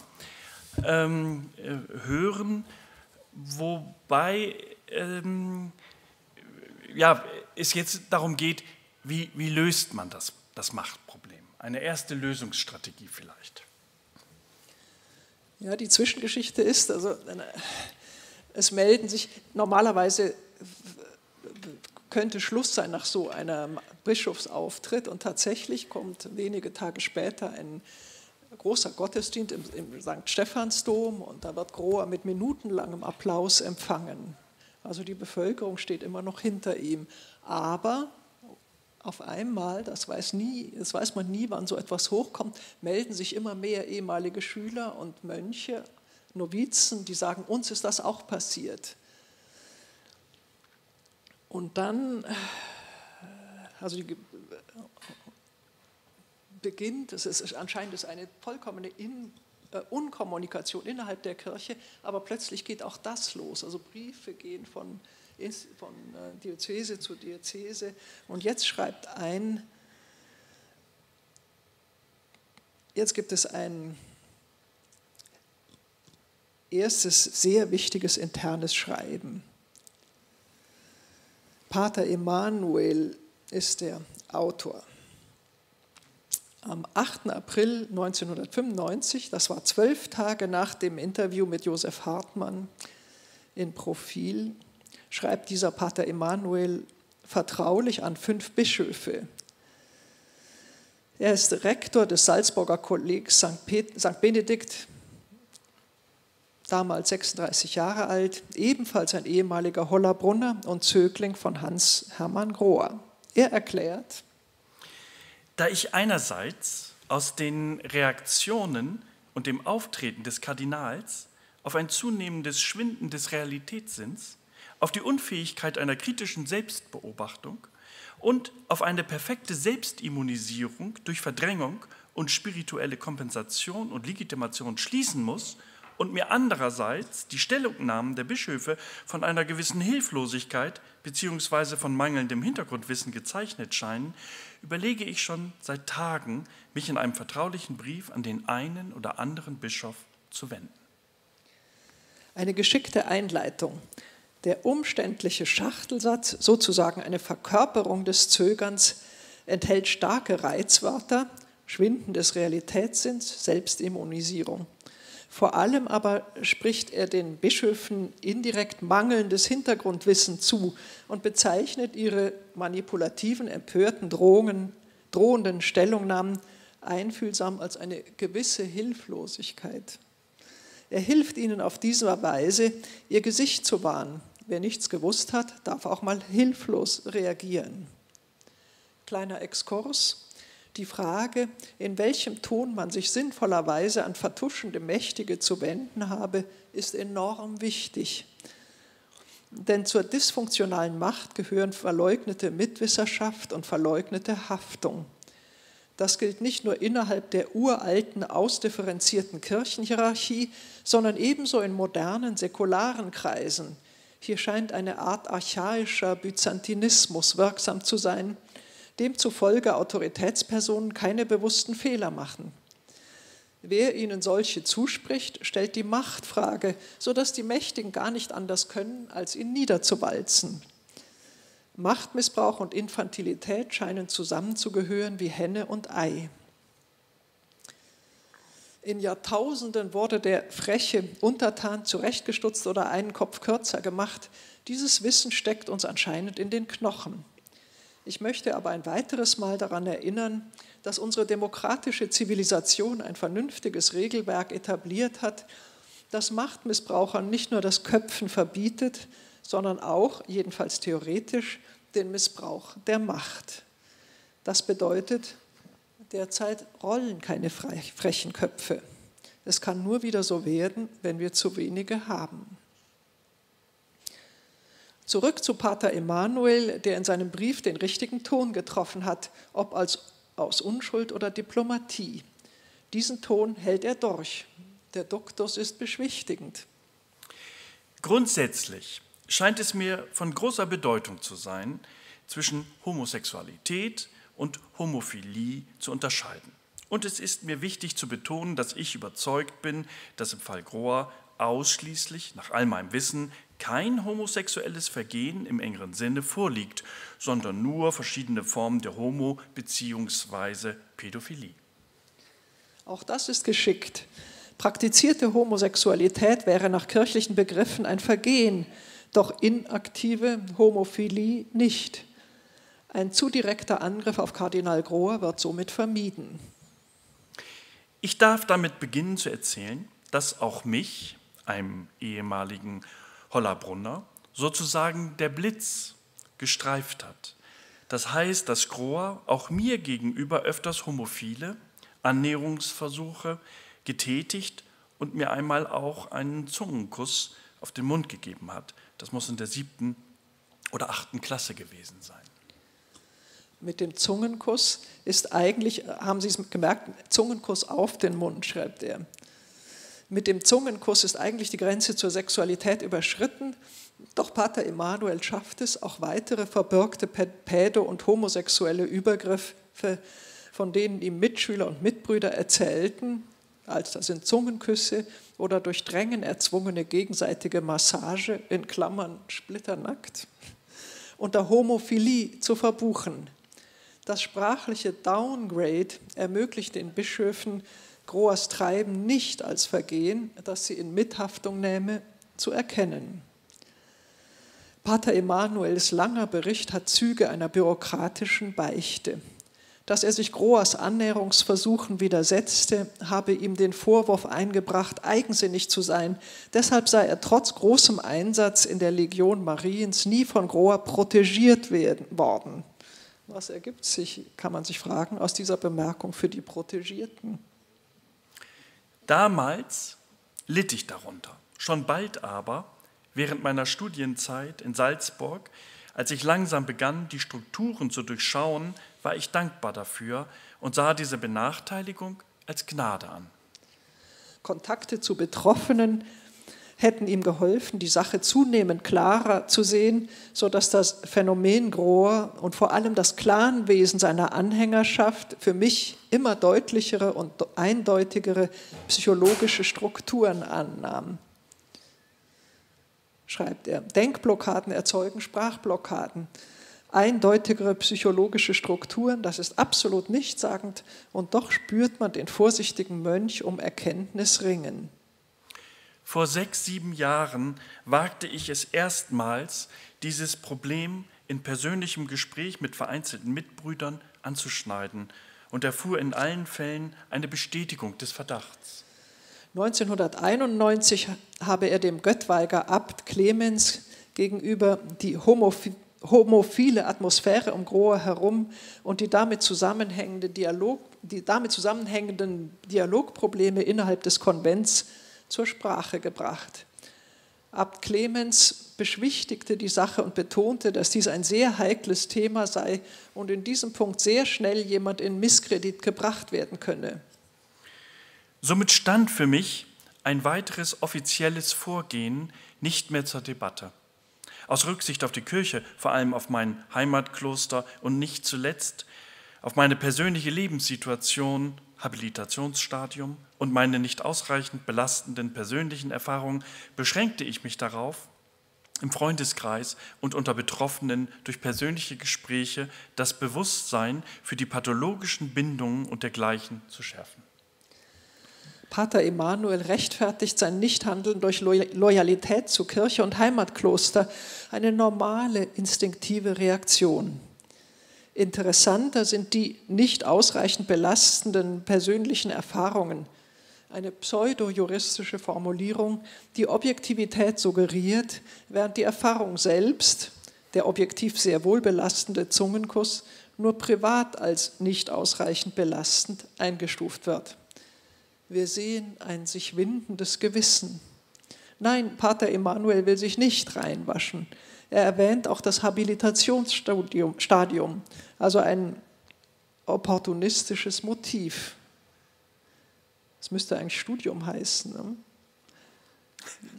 ähm, äh, hören, wobei ähm, ja, es jetzt darum geht, wie, wie löst man das, das Machtproblem. Eine erste Lösungsstrategie vielleicht. Ja, die Zwischengeschichte ist, also es melden sich normalerweise könnte Schluss sein nach so einem Bischofsauftritt und tatsächlich kommt wenige Tage später ein großer Gottesdienst im, im St. Stephansdom und da wird Grohr mit minutenlangem Applaus empfangen. Also die Bevölkerung steht immer noch hinter ihm. Aber auf einmal, das weiß, nie, das weiß man nie, wann so etwas hochkommt, melden sich immer mehr ehemalige Schüler und Mönche, Novizen, die sagen, uns ist das auch passiert. Und dann, also die, beginnt, es ist anscheinend ist eine vollkommene In, äh, Unkommunikation innerhalb der Kirche, aber plötzlich geht auch das los. Also Briefe gehen von, von äh, Diözese zu Diözese und jetzt schreibt ein, jetzt gibt es ein erstes sehr wichtiges internes Schreiben. Pater Emanuel ist der Autor am 8. April 1995, das war zwölf Tage nach dem Interview mit Josef Hartmann in Profil, schreibt dieser Pater Emanuel vertraulich an fünf Bischöfe. Er ist Rektor des Salzburger Kollegs St. Benedikt, damals 36 Jahre alt, ebenfalls ein ehemaliger Hollerbrunner und Zögling von Hans Hermann Grohr. Er erklärt, da ich einerseits aus den Reaktionen und dem Auftreten des Kardinals auf ein zunehmendes Schwinden des Realitätssinns, auf die Unfähigkeit einer kritischen Selbstbeobachtung und auf eine perfekte Selbstimmunisierung durch Verdrängung und spirituelle Kompensation und Legitimation schließen muss und mir andererseits die Stellungnahmen der Bischöfe von einer gewissen Hilflosigkeit bzw. von mangelndem Hintergrundwissen gezeichnet scheinen, überlege ich schon seit Tagen, mich in einem vertraulichen Brief an den einen oder anderen Bischof zu wenden. Eine geschickte Einleitung. Der umständliche Schachtelsatz, sozusagen eine Verkörperung des Zögerns, enthält starke Reizwörter, Schwinden des Realitätssinns, Selbstimmunisierung. Vor allem aber spricht er den Bischöfen indirekt mangelndes Hintergrundwissen zu und bezeichnet ihre manipulativen, empörten Drohungen, drohenden Stellungnahmen einfühlsam als eine gewisse Hilflosigkeit. Er hilft ihnen auf diese Weise, ihr Gesicht zu wahren. Wer nichts gewusst hat, darf auch mal hilflos reagieren. Kleiner Exkurs. Die Frage, in welchem Ton man sich sinnvollerweise an vertuschende Mächtige zu wenden habe, ist enorm wichtig. Denn zur dysfunktionalen Macht gehören verleugnete Mitwisserschaft und verleugnete Haftung. Das gilt nicht nur innerhalb der uralten, ausdifferenzierten Kirchenhierarchie, sondern ebenso in modernen, säkularen Kreisen. Hier scheint eine Art archaischer Byzantinismus wirksam zu sein, demzufolge Autoritätspersonen keine bewussten Fehler machen. Wer ihnen solche zuspricht, stellt die Machtfrage, sodass die Mächtigen gar nicht anders können, als ihn niederzuwalzen. Machtmissbrauch und Infantilität scheinen zusammenzugehören wie Henne und Ei. In Jahrtausenden wurde der freche Untertan zurechtgestutzt oder einen Kopf kürzer gemacht. Dieses Wissen steckt uns anscheinend in den Knochen. Ich möchte aber ein weiteres Mal daran erinnern, dass unsere demokratische Zivilisation ein vernünftiges Regelwerk etabliert hat, das Machtmissbrauchern nicht nur das Köpfen verbietet, sondern auch, jedenfalls theoretisch, den Missbrauch der Macht. Das bedeutet, derzeit rollen keine frechen Köpfe. Es kann nur wieder so werden, wenn wir zu wenige haben. Zurück zu Pater Emanuel, der in seinem Brief den richtigen Ton getroffen hat, ob als, aus Unschuld oder Diplomatie. Diesen Ton hält er durch. Der Duktus ist beschwichtigend. Grundsätzlich scheint es mir von großer Bedeutung zu sein, zwischen Homosexualität und Homophilie zu unterscheiden. Und es ist mir wichtig zu betonen, dass ich überzeugt bin, dass im Fall Grohr ausschließlich, nach all meinem Wissen, kein homosexuelles Vergehen im engeren Sinne vorliegt, sondern nur verschiedene Formen der Homo- bzw. Pädophilie. Auch das ist geschickt. Praktizierte Homosexualität wäre nach kirchlichen Begriffen ein Vergehen, doch inaktive Homophilie nicht. Ein zu direkter Angriff auf Kardinal Grohr wird somit vermieden. Ich darf damit beginnen zu erzählen, dass auch mich, einem ehemaligen Hollerbrunner, sozusagen der Blitz gestreift hat. Das heißt, dass Grohr auch mir gegenüber öfters homophile Annäherungsversuche getätigt und mir einmal auch einen Zungenkuss auf den Mund gegeben hat. Das muss in der siebten oder achten Klasse gewesen sein. Mit dem Zungenkuss ist eigentlich, haben Sie es gemerkt, Zungenkuss auf den Mund, schreibt er. Mit dem Zungenkuss ist eigentlich die Grenze zur Sexualität überschritten, doch Pater Emanuel schafft es, auch weitere verbürgte pädo- und homosexuelle Übergriffe, von denen ihm Mitschüler und Mitbrüder erzählten, als das sind Zungenküsse oder durch Drängen erzwungene gegenseitige Massage, in Klammern splitternackt, unter Homophilie zu verbuchen. Das sprachliche Downgrade ermöglicht den Bischöfen, Groas Treiben nicht als Vergehen, das sie in Mithaftung nähme, zu erkennen. Pater Emanuels langer Bericht hat Züge einer bürokratischen Beichte. Dass er sich Groas Annäherungsversuchen widersetzte, habe ihm den Vorwurf eingebracht, eigensinnig zu sein. Deshalb sei er trotz großem Einsatz in der Legion Mariens nie von Groa protegiert werden, worden. Was ergibt sich, kann man sich fragen, aus dieser Bemerkung für die Protegierten? Damals litt ich darunter. Schon bald aber, während meiner Studienzeit in Salzburg, als ich langsam begann, die Strukturen zu durchschauen, war ich dankbar dafür und sah diese Benachteiligung als Gnade an. Kontakte zu Betroffenen hätten ihm geholfen, die Sache zunehmend klarer zu sehen, sodass das Phänomen Grohr und vor allem das Clanwesen seiner Anhängerschaft für mich immer deutlichere und eindeutigere psychologische Strukturen annahm. Schreibt er, Denkblockaden erzeugen Sprachblockaden. Eindeutigere psychologische Strukturen, das ist absolut nichtssagend, und doch spürt man den vorsichtigen Mönch um Erkenntnis ringen. Vor sechs, sieben Jahren wagte ich es erstmals, dieses Problem in persönlichem Gespräch mit vereinzelten Mitbrüdern anzuschneiden und erfuhr in allen Fällen eine Bestätigung des Verdachts. 1991 habe er dem Göttweiger Abt Clemens gegenüber die homophile Atmosphäre um Grohe herum und die damit, zusammenhängende Dialog, die damit zusammenhängenden Dialogprobleme innerhalb des Konvents zur Sprache gebracht. Abt Clemens beschwichtigte die Sache und betonte, dass dies ein sehr heikles Thema sei und in diesem Punkt sehr schnell jemand in Misskredit gebracht werden könne. Somit stand für mich ein weiteres offizielles Vorgehen nicht mehr zur Debatte. Aus Rücksicht auf die Kirche, vor allem auf mein Heimatkloster und nicht zuletzt auf meine persönliche Lebenssituation Habilitationsstadium und meine nicht ausreichend belastenden persönlichen Erfahrungen beschränkte ich mich darauf, im Freundeskreis und unter Betroffenen durch persönliche Gespräche das Bewusstsein für die pathologischen Bindungen und dergleichen zu schärfen. Pater Emanuel rechtfertigt sein Nichthandeln durch Loyalität zu Kirche und Heimatkloster, eine normale instinktive Reaktion. Interessanter sind die nicht ausreichend belastenden persönlichen Erfahrungen, eine pseudo-juristische Formulierung, die Objektivität suggeriert, während die Erfahrung selbst, der objektiv sehr wohl belastende Zungenkuss, nur privat als nicht ausreichend belastend eingestuft wird. Wir sehen ein sich windendes Gewissen. Nein, Pater Emanuel will sich nicht reinwaschen. Er erwähnt auch das Habilitationsstadium, also ein opportunistisches Motiv. Das müsste eigentlich Studium heißen. Ne?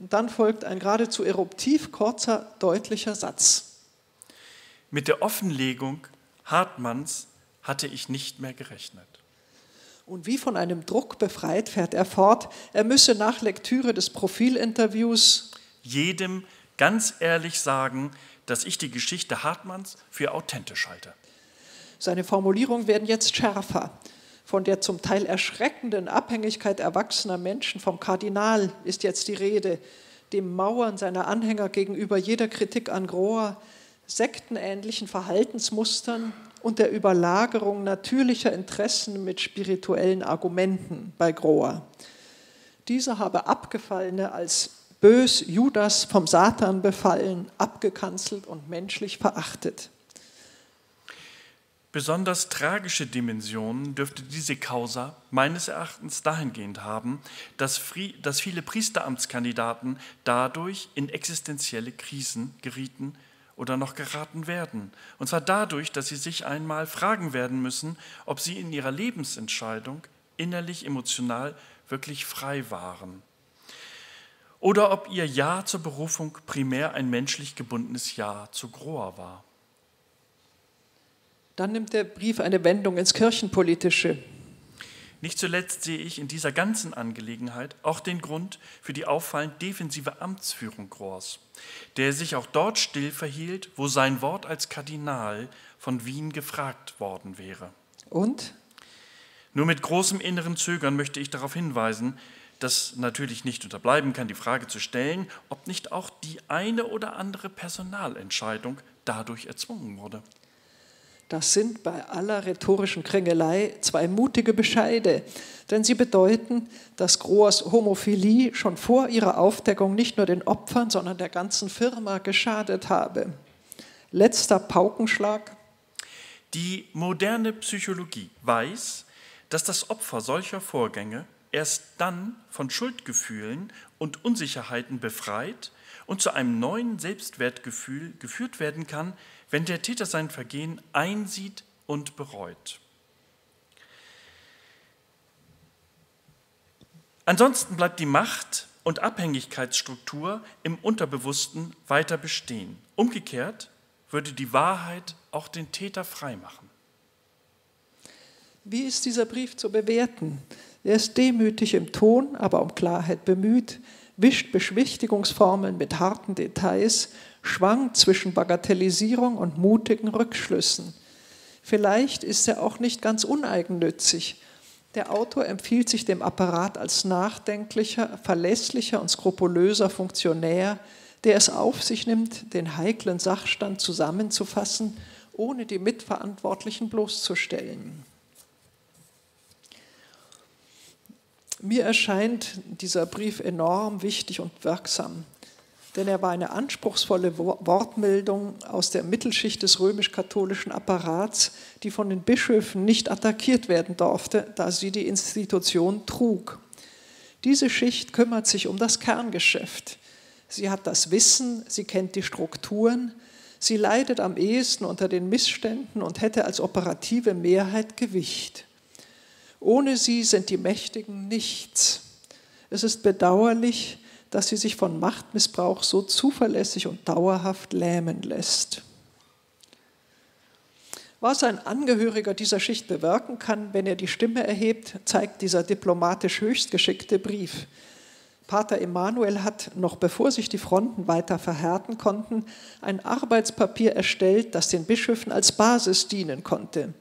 Dann folgt ein geradezu eruptiv kurzer, deutlicher Satz. Mit der Offenlegung Hartmanns hatte ich nicht mehr gerechnet. Und wie von einem Druck befreit fährt er fort, er müsse nach Lektüre des Profilinterviews jedem ganz ehrlich sagen, dass ich die Geschichte Hartmanns für authentisch halte. Seine Formulierungen werden jetzt schärfer von der zum Teil erschreckenden Abhängigkeit erwachsener Menschen vom Kardinal ist jetzt die Rede, dem Mauern seiner Anhänger gegenüber jeder Kritik an Groa, sektenähnlichen Verhaltensmustern und der Überlagerung natürlicher Interessen mit spirituellen Argumenten bei Groa. Dieser habe Abgefallene als bös Judas vom Satan befallen, abgekanzelt und menschlich verachtet. Besonders tragische Dimensionen dürfte diese Causa meines Erachtens dahingehend haben, dass, viele Priesteramtskandidaten dadurch in existenzielle Krisen gerieten oder noch geraten werden. Und zwar dadurch, dass sie sich einmal fragen werden müssen, ob sie in ihrer Lebensentscheidung innerlich, emotional wirklich frei waren. Oder ob ihr Ja zur Berufung primär ein menschlich gebundenes Ja zu Groa war. Dann nimmt der Brief eine Wendung ins Kirchenpolitische. Nicht zuletzt sehe ich in dieser ganzen Angelegenheit auch den Grund für die auffallend defensive Amtsführung Grohrs, der sich auch dort still verhielt, wo sein Wort als Kardinal von Wien gefragt worden wäre. Und? Nur mit großem inneren Zögern möchte ich darauf hinweisen, dass natürlich nicht unterbleiben kann, die Frage zu stellen, ob nicht auch die eine oder andere Personalentscheidung dadurch erzwungen wurde. Das sind bei aller rhetorischen Krängelei zwei mutige Bescheide, denn sie bedeuten, dass Grohrs Homophilie schon vor ihrer Aufdeckung nicht nur den Opfern, sondern der ganzen Firma geschadet habe. Letzter Paukenschlag. Die moderne Psychologie weiß, dass das Opfer solcher Vorgänge erst dann von Schuldgefühlen und Unsicherheiten befreit und zu einem neuen Selbstwertgefühl geführt werden kann, wenn der Täter sein Vergehen einsieht und bereut. Ansonsten bleibt die Macht- und Abhängigkeitsstruktur im Unterbewussten weiter bestehen. Umgekehrt würde die Wahrheit auch den Täter freimachen. Wie ist dieser Brief zu bewerten? Er ist demütig im Ton, aber um Klarheit bemüht, wischt Beschwichtigungsformeln mit harten Details schwankt zwischen Bagatellisierung und mutigen Rückschlüssen. Vielleicht ist er auch nicht ganz uneigennützig. Der Autor empfiehlt sich dem Apparat als nachdenklicher, verlässlicher und skrupulöser Funktionär, der es auf sich nimmt, den heiklen Sachstand zusammenzufassen, ohne die Mitverantwortlichen bloßzustellen. Mir erscheint dieser Brief enorm wichtig und wirksam denn er war eine anspruchsvolle Wortmeldung aus der Mittelschicht des römisch-katholischen Apparats, die von den Bischöfen nicht attackiert werden durfte, da sie die Institution trug. Diese Schicht kümmert sich um das Kerngeschäft. Sie hat das Wissen, sie kennt die Strukturen, sie leidet am ehesten unter den Missständen und hätte als operative Mehrheit Gewicht. Ohne sie sind die Mächtigen nichts. Es ist bedauerlich, dass sie sich von Machtmissbrauch so zuverlässig und dauerhaft lähmen lässt. Was ein Angehöriger dieser Schicht bewirken kann, wenn er die Stimme erhebt, zeigt dieser diplomatisch höchst geschickte Brief. Pater Emanuel hat, noch bevor sich die Fronten weiter verhärten konnten, ein Arbeitspapier erstellt, das den Bischöfen als Basis dienen konnte.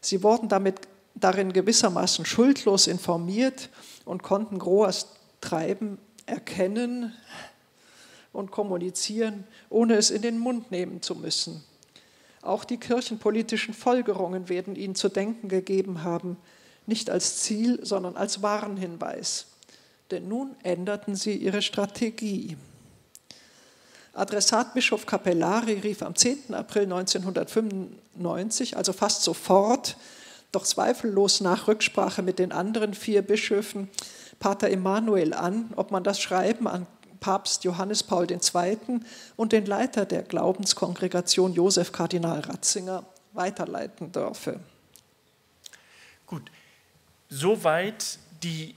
Sie wurden damit darin gewissermaßen schuldlos informiert und konnten Groas Treiben erkennen und kommunizieren, ohne es in den Mund nehmen zu müssen. Auch die kirchenpolitischen Folgerungen werden ihnen zu denken gegeben haben, nicht als Ziel, sondern als Warnhinweis denn nun änderten sie ihre Strategie. Adressat Bischof Capellari rief am 10. April 1995, also fast sofort, doch zweifellos nach Rücksprache mit den anderen vier Bischöfen, Pater Emanuel an, ob man das Schreiben an Papst Johannes Paul II. und den Leiter der Glaubenskongregation Josef Kardinal Ratzinger weiterleiten dürfe. Gut, soweit die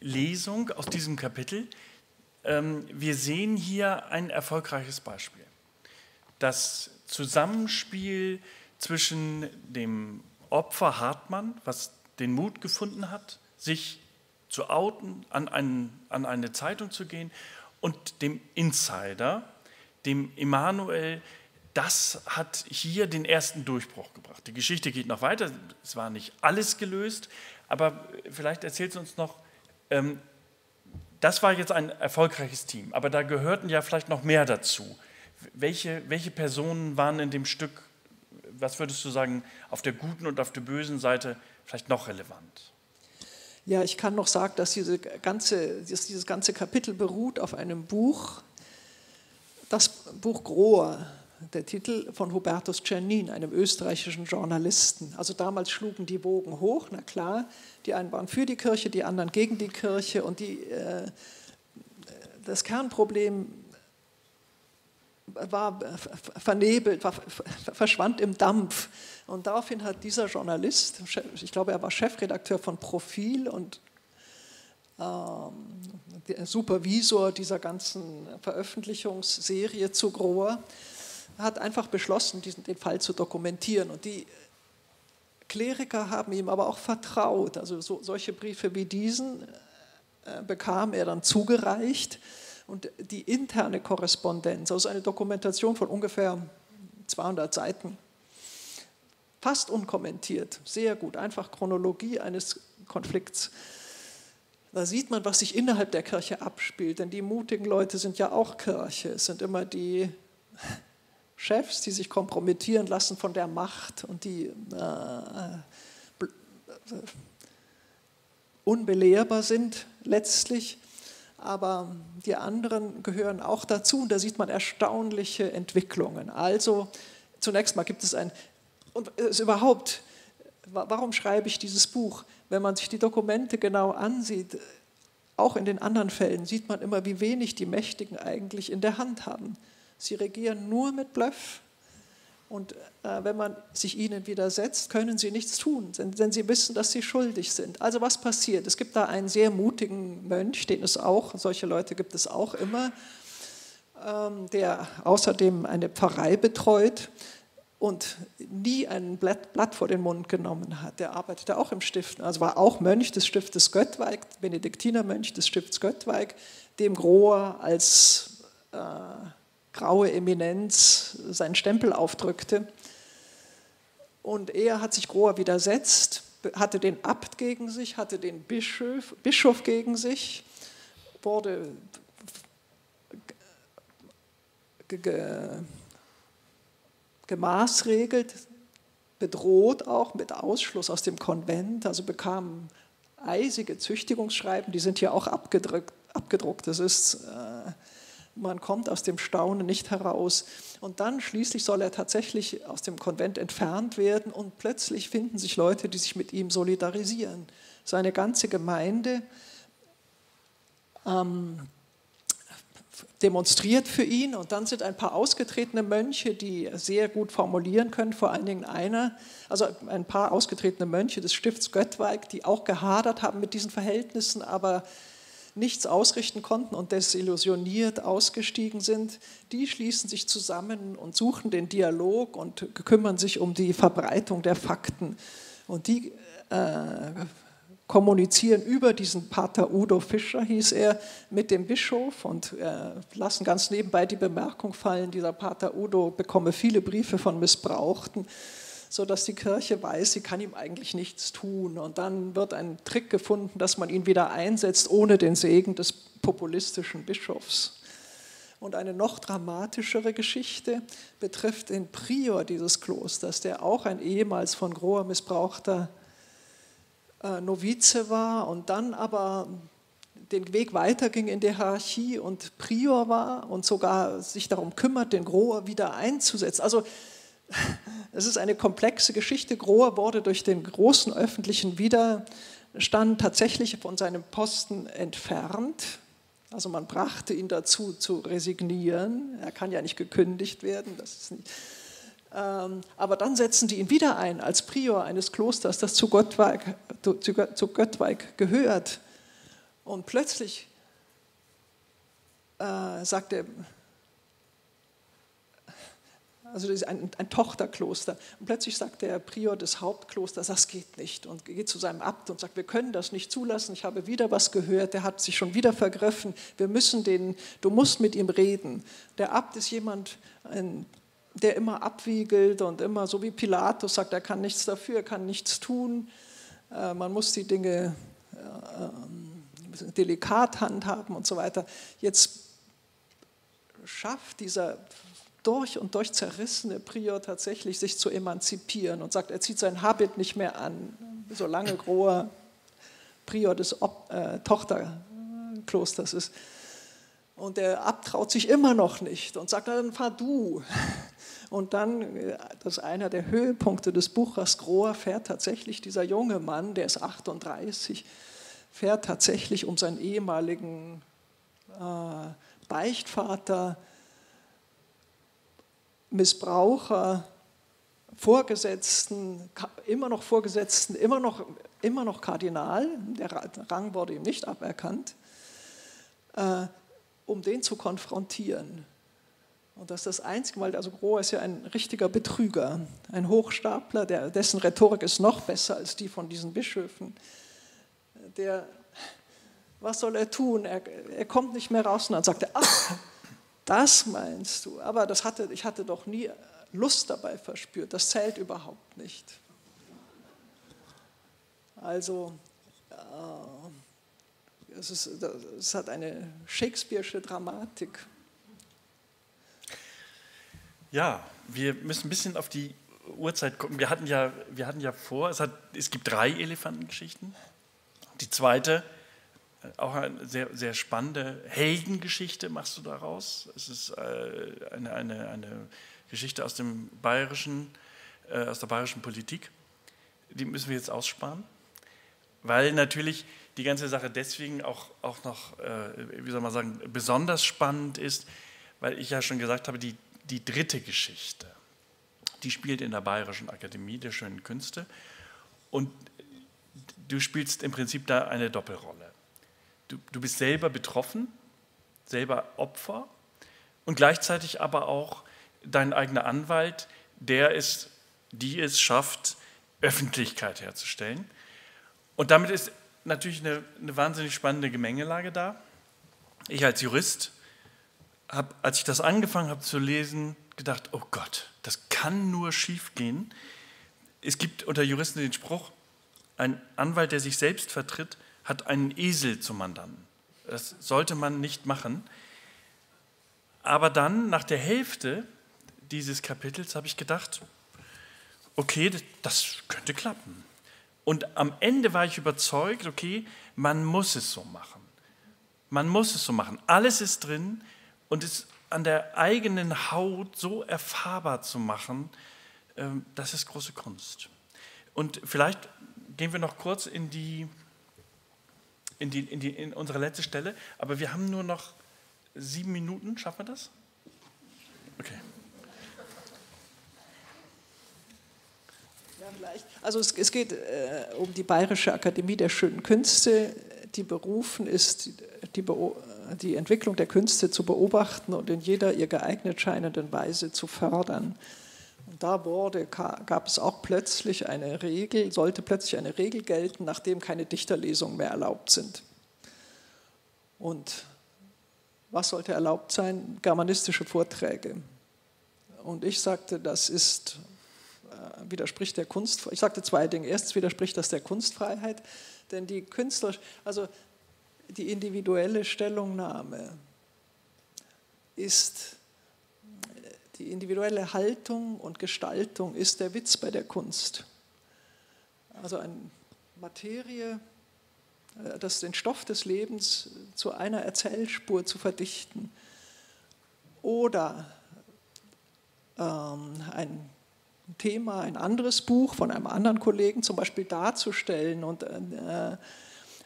Lesung aus diesem Kapitel. Ähm, wir sehen hier ein erfolgreiches Beispiel. Das Zusammenspiel zwischen dem Opfer Hartmann, was den Mut gefunden hat, sich zu outen, an, einen, an eine Zeitung zu gehen, und dem Insider, dem Emanuel, das hat hier den ersten Durchbruch gebracht. Die Geschichte geht noch weiter, es war nicht alles gelöst, aber vielleicht erzählt du uns noch, ähm, das war jetzt ein erfolgreiches Team, aber da gehörten ja vielleicht noch mehr dazu. Welche, welche Personen waren in dem Stück, was würdest du sagen, auf der guten und auf der bösen Seite vielleicht noch relevant? Ja, ich kann noch sagen, dass diese ganze, dieses ganze Kapitel beruht auf einem Buch, das Buch Grohr, der Titel von Hubertus Czernin, einem österreichischen Journalisten. Also damals schlugen die Wogen hoch, na klar, die einen waren für die Kirche, die anderen gegen die Kirche und die, äh, das Kernproblem war vernebelt, war, verschwand im Dampf. Und daraufhin hat dieser Journalist, ich glaube, er war Chefredakteur von Profil und ähm, Supervisor dieser ganzen Veröffentlichungsserie zu Grohr, hat einfach beschlossen, diesen, den Fall zu dokumentieren. Und die Kleriker haben ihm aber auch vertraut. Also so, solche Briefe wie diesen äh, bekam er dann zugereicht. Und die interne Korrespondenz, also eine Dokumentation von ungefähr 200 Seiten, fast unkommentiert, sehr gut, einfach Chronologie eines Konflikts. Da sieht man, was sich innerhalb der Kirche abspielt, denn die mutigen Leute sind ja auch Kirche. Es sind immer die Chefs, die sich kompromittieren lassen von der Macht und die äh, unbelehrbar sind letztlich. Aber die anderen gehören auch dazu und da sieht man erstaunliche Entwicklungen. Also zunächst mal gibt es ein, und es überhaupt, warum schreibe ich dieses Buch? Wenn man sich die Dokumente genau ansieht, auch in den anderen Fällen sieht man immer, wie wenig die Mächtigen eigentlich in der Hand haben. Sie regieren nur mit Bluff. Und äh, wenn man sich ihnen widersetzt, können sie nichts tun, denn, denn, sie wissen, dass sie schuldig sind. Also was passiert? Es gibt da einen sehr mutigen Mönch, den es auch, solche Leute gibt es auch immer, ähm, der außerdem eine Pfarrei betreut und nie ein Blatt, Blatt, vor den Mund genommen hat. Der arbeitete auch im Stift, also war auch Mönch des Stiftes Göttweig, Benediktinermönch des Stifts Göttweig, dem Grohr als äh, graue Eminenz seinen Stempel aufdrückte. Und er hat sich Grohr widersetzt, hatte den Abt gegen sich, hatte den Bischof, Bischof gegen sich, wurde gemaßregelt, bedroht auch mit Ausschluss aus dem Konvent, also bekam eisige Züchtigungsschreiben, die sind hier auch abgedruckt. abgedruckt. Das ist äh, man kommt aus dem Staunen nicht heraus. Und dann schließlich soll er tatsächlich aus dem Konvent entfernt werden und plötzlich finden sich Leute, die sich mit ihm solidarisieren. Seine ganze Gemeinde ähm, demonstriert für ihn und dann sind ein paar ausgetretene Mönche, die sehr gut formulieren können, vor allen Dingen einer, also ein paar ausgetretene Mönche des Stifts Göttweig, die auch gehadert haben mit diesen Verhältnissen, aber nichts ausrichten konnten und desillusioniert ausgestiegen sind, die schließen sich zusammen und suchen den Dialog und kümmern sich um die Verbreitung der Fakten. Und die äh, kommunizieren über diesen Pater Udo Fischer, hieß er, mit dem Bischof und äh, lassen ganz nebenbei die Bemerkung fallen, dieser Pater Udo bekomme viele Briefe von Missbrauchten, sodass die Kirche weiß, sie kann ihm eigentlich nichts tun. Und dann wird ein Trick gefunden, dass man ihn wieder einsetzt, ohne den Segen des populistischen Bischofs. Und eine noch dramatischere Geschichte betrifft den Prior dieses Klosters, der auch ein ehemals von Grohr missbrauchter äh, Novize war und dann aber den Weg weiterging in der Hierarchie und Prior war und sogar sich darum kümmert, den Grohr wieder einzusetzen. Also es ist eine komplexe Geschichte. Grohr wurde durch den großen öffentlichen Widerstand tatsächlich von seinem Posten entfernt. Also man brachte ihn dazu zu resignieren. Er kann ja nicht gekündigt werden. Das ist nicht, ähm, aber dann setzen die ihn wieder ein als Prior eines Klosters, das zu Göttweig, zu Göttweig gehört. Und plötzlich äh, sagt er, also das ist ein, ein, Tochterkloster. Und plötzlich sagt der Prior des Hauptklosters, das geht nicht. Und geht zu seinem Abt und sagt, wir können das nicht zulassen. Ich habe wieder was gehört, der hat sich schon wieder vergriffen. Wir müssen den, du musst mit ihm reden. Der Abt ist jemand, ein, der immer abwiegelt und immer so wie Pilatus sagt, er kann nichts dafür, er kann nichts tun. Äh, man muss die Dinge äh, delikat handhaben und so weiter. Jetzt schafft dieser durch und durch zerrissene Prior tatsächlich sich zu emanzipieren und sagt, er zieht sein Habit nicht mehr an, solange Grohr Prior des Ob äh, Tochterklosters ist. Und der abtraut sich immer noch nicht und sagt, dann fahr du. Und dann, äh, das ist einer der Höhepunkte des Buches, Grohr fährt tatsächlich, dieser junge Mann, der ist 38, fährt tatsächlich um seinen ehemaligen äh, Beichtvater Missbraucher, Vorgesetzten, immer noch Vorgesetzten, immer noch, immer noch Kardinal, der Rang wurde ihm nicht aberkannt, äh, um den zu konfrontieren. Und das ist das einzige Mal, also Grohe ist ja ein richtiger Betrüger, ein Hochstapler, der, dessen Rhetorik ist noch besser als die von diesen Bischöfen. Der, was soll er tun? Er, er kommt nicht mehr raus und dann sagt er, ach, das meinst du, aber das hatte, ich hatte doch nie Lust dabei verspürt, das zählt überhaupt nicht. Also, äh, es, ist, es hat eine Shakespeare'sche Dramatik. Ja, wir müssen ein bisschen auf die Uhrzeit gucken. Wir hatten ja, wir hatten ja vor, es, hat, es gibt drei Elefantengeschichten. Die zweite auch eine sehr, sehr spannende Heldengeschichte machst du daraus. Es ist äh, eine, eine, eine Geschichte aus, dem bayerischen, äh, aus der bayerischen Politik. Die müssen wir jetzt aussparen, weil natürlich die ganze Sache deswegen auch, auch noch, äh, wie soll man sagen, besonders spannend ist, weil ich ja schon gesagt habe, die, die dritte Geschichte, die spielt in der Bayerischen Akademie der Schönen Künste und du spielst im Prinzip da eine Doppelrolle. Du, du bist selber betroffen, selber Opfer und gleichzeitig aber auch dein eigener Anwalt, der es, die es schafft, Öffentlichkeit herzustellen. Und damit ist natürlich eine, eine wahnsinnig spannende Gemengelage da. Ich als Jurist habe, als ich das angefangen habe zu lesen, gedacht, oh Gott, das kann nur schiefgehen. Es gibt unter Juristen den Spruch, ein Anwalt, der sich selbst vertritt, hat einen Esel zum Mandanten. Das sollte man nicht machen. Aber dann, nach der Hälfte dieses Kapitels, habe ich gedacht, okay, das könnte klappen. Und am Ende war ich überzeugt, okay, man muss es so machen. Man muss es so machen. Alles ist drin und es an der eigenen Haut so erfahrbar zu machen, ähm, das ist große Kunst. Und vielleicht gehen wir noch kurz in die in, die, in, die, in unsere letzte Stelle, aber wir haben nur noch sieben Minuten. Schaffen wir das? Okay. Ja, vielleicht. Also es, es geht äh, um die Bayerische Akademie der Schönen Künste, die berufen ist, die, die Entwicklung der Künste zu beobachten und in jeder ihr geeignet scheinenden Weise zu fördern. Da wurde, gab es auch plötzlich eine Regel, sollte plötzlich eine Regel gelten, nachdem keine Dichterlesungen mehr erlaubt sind. Und was sollte erlaubt sein? Germanistische Vorträge. Und ich sagte, das ist, äh, widerspricht der Kunst. Ich sagte zwei Dinge. Erstens widerspricht das der Kunstfreiheit, denn die Künstler, also die individuelle Stellungnahme ist die individuelle Haltung und Gestaltung ist der Witz bei der Kunst. Also eine Materie, äh, das den Stoff des Lebens zu einer Erzählspur zu verdichten oder ähm, ein Thema, ein anderes Buch von einem anderen Kollegen zum Beispiel darzustellen und äh,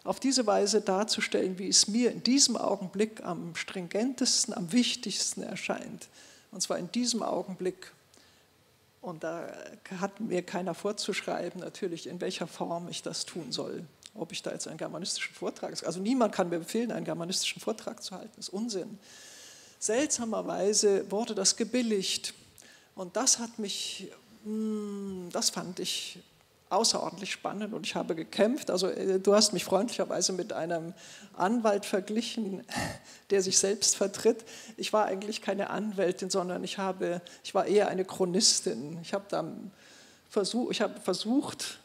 auf diese Weise darzustellen, wie es mir in diesem Augenblick am stringentesten, am wichtigsten erscheint. Und zwar in diesem Augenblick. Und da hat mir keiner vorzuschreiben, natürlich, in welcher Form ich das tun soll. Ob ich da jetzt einen germanistischen Vortrag, also niemand kann mir befehlen, einen germanistischen Vortrag zu halten, das ist Unsinn. Seltsamerweise wurde das gebilligt. Und das hat mich, hm, das fand ich außerordentlich spannend und ich habe gekämpft. Also äh, du hast mich freundlicherweise mit einem Anwalt verglichen, der sich selbst vertritt. Ich war eigentlich keine Anwältin, sondern ich, habe, ich war eher eine Chronistin. Ich habe dann versuch, ich habe versucht,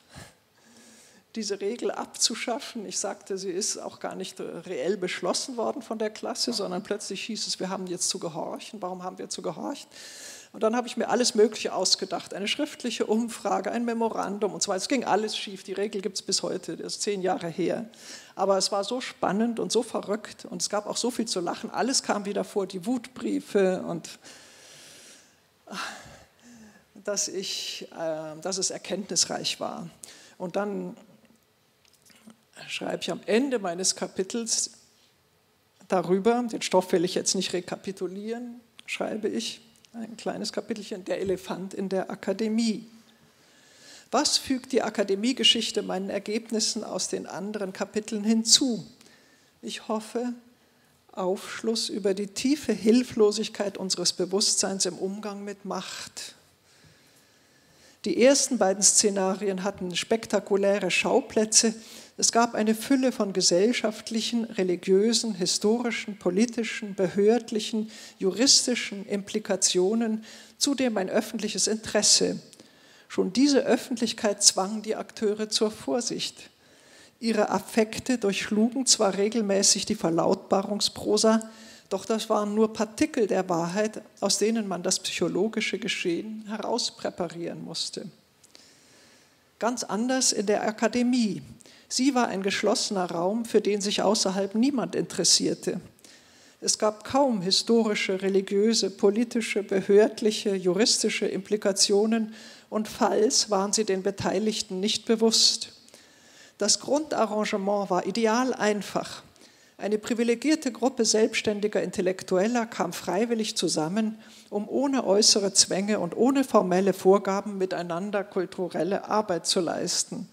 diese Regel abzuschaffen. Ich sagte, sie ist auch gar nicht reell beschlossen worden von der Klasse, sondern plötzlich hieß es, wir haben jetzt zu gehorchen. Warum haben wir zu gehorchen? Und dann habe ich mir alles Mögliche ausgedacht. Eine schriftliche Umfrage, ein Memorandum und weiter. Es ging alles schief. Die Regel gibt es bis heute, das ist zehn Jahre her. Aber es war so spannend und so verrückt und es gab auch so viel zu lachen. Alles kam wieder vor, die Wutbriefe und dass, ich, äh, dass es erkenntnisreich war. Und dann schreibe ich am Ende meines Kapitels darüber, den Stoff will ich jetzt nicht rekapitulieren, schreibe ich, ein kleines Kapitelchen, der Elefant in der Akademie. Was fügt die Akademiegeschichte meinen Ergebnissen aus den anderen Kapiteln hinzu? Ich hoffe, Aufschluss über die tiefe Hilflosigkeit unseres Bewusstseins im Umgang mit Macht. Die ersten beiden Szenarien hatten spektakuläre Schauplätze, es gab eine Fülle von gesellschaftlichen, religiösen, historischen, politischen, behördlichen, juristischen Implikationen, zudem ein öffentliches Interesse. Schon diese Öffentlichkeit zwang die Akteure zur Vorsicht. Ihre Affekte durchschlugen zwar regelmäßig die Verlautbarungsprosa, doch das waren nur Partikel der Wahrheit, aus denen man das psychologische Geschehen herauspräparieren musste. Ganz anders in der Akademie. Sie war ein geschlossener Raum, für den sich außerhalb niemand interessierte. Es gab kaum historische, religiöse, politische, behördliche, juristische Implikationen und falls waren sie den Beteiligten nicht bewusst. Das Grundarrangement war ideal einfach. Eine privilegierte Gruppe selbstständiger Intellektueller kam freiwillig zusammen, um ohne äußere Zwänge und ohne formelle Vorgaben miteinander kulturelle Arbeit zu leisten.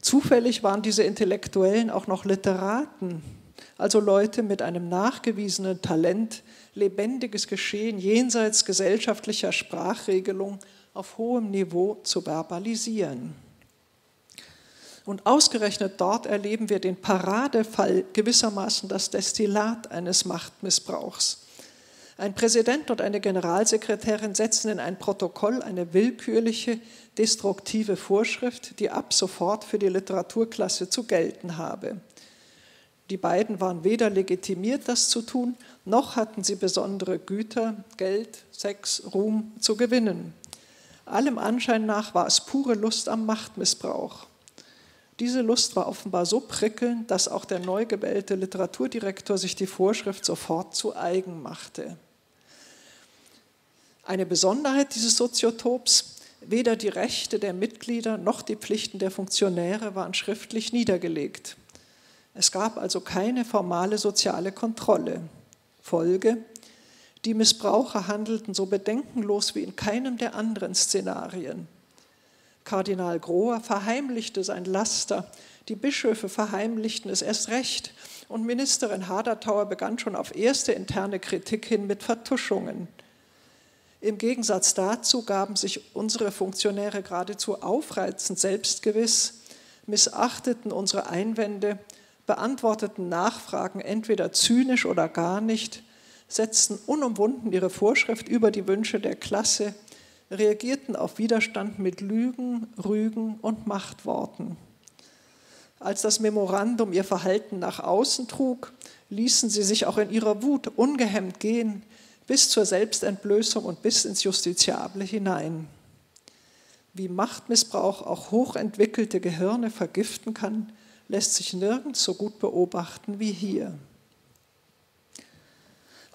Zufällig waren diese Intellektuellen auch noch Literaten, also Leute mit einem nachgewiesenen Talent, lebendiges Geschehen jenseits gesellschaftlicher Sprachregelung auf hohem Niveau zu verbalisieren. Und ausgerechnet dort erleben wir den Paradefall, gewissermaßen das Destillat eines Machtmissbrauchs. Ein Präsident und eine Generalsekretärin setzen in ein Protokoll eine willkürliche, destruktive Vorschrift, die ab sofort für die Literaturklasse zu gelten habe. Die beiden waren weder legitimiert, das zu tun, noch hatten sie besondere Güter, Geld, Sex, Ruhm zu gewinnen. Allem Anschein nach war es pure Lust am Machtmissbrauch. Diese Lust war offenbar so prickelnd, dass auch der neu gewählte Literaturdirektor sich die Vorschrift sofort zu eigen machte. Eine Besonderheit dieses Soziotops, weder die Rechte der Mitglieder noch die Pflichten der Funktionäre waren schriftlich niedergelegt. Es gab also keine formale soziale Kontrolle. Folge, die Missbraucher handelten so bedenkenlos wie in keinem der anderen Szenarien. Kardinal Grohr verheimlichte sein Laster, die Bischöfe verheimlichten es erst recht und Ministerin Hadertauer begann schon auf erste interne Kritik hin mit Vertuschungen. Im Gegensatz dazu gaben sich unsere Funktionäre geradezu aufreizend selbstgewiss, missachteten unsere Einwände, beantworteten Nachfragen entweder zynisch oder gar nicht, setzten unumwunden ihre Vorschrift über die Wünsche der Klasse, reagierten auf Widerstand mit Lügen, Rügen und Machtworten. Als das Memorandum ihr Verhalten nach außen trug, ließen sie sich auch in ihrer Wut ungehemmt gehen, bis zur Selbstentblößung und bis ins Justiziable hinein. Wie Machtmissbrauch auch hochentwickelte Gehirne vergiften kann, lässt sich nirgends so gut beobachten wie hier.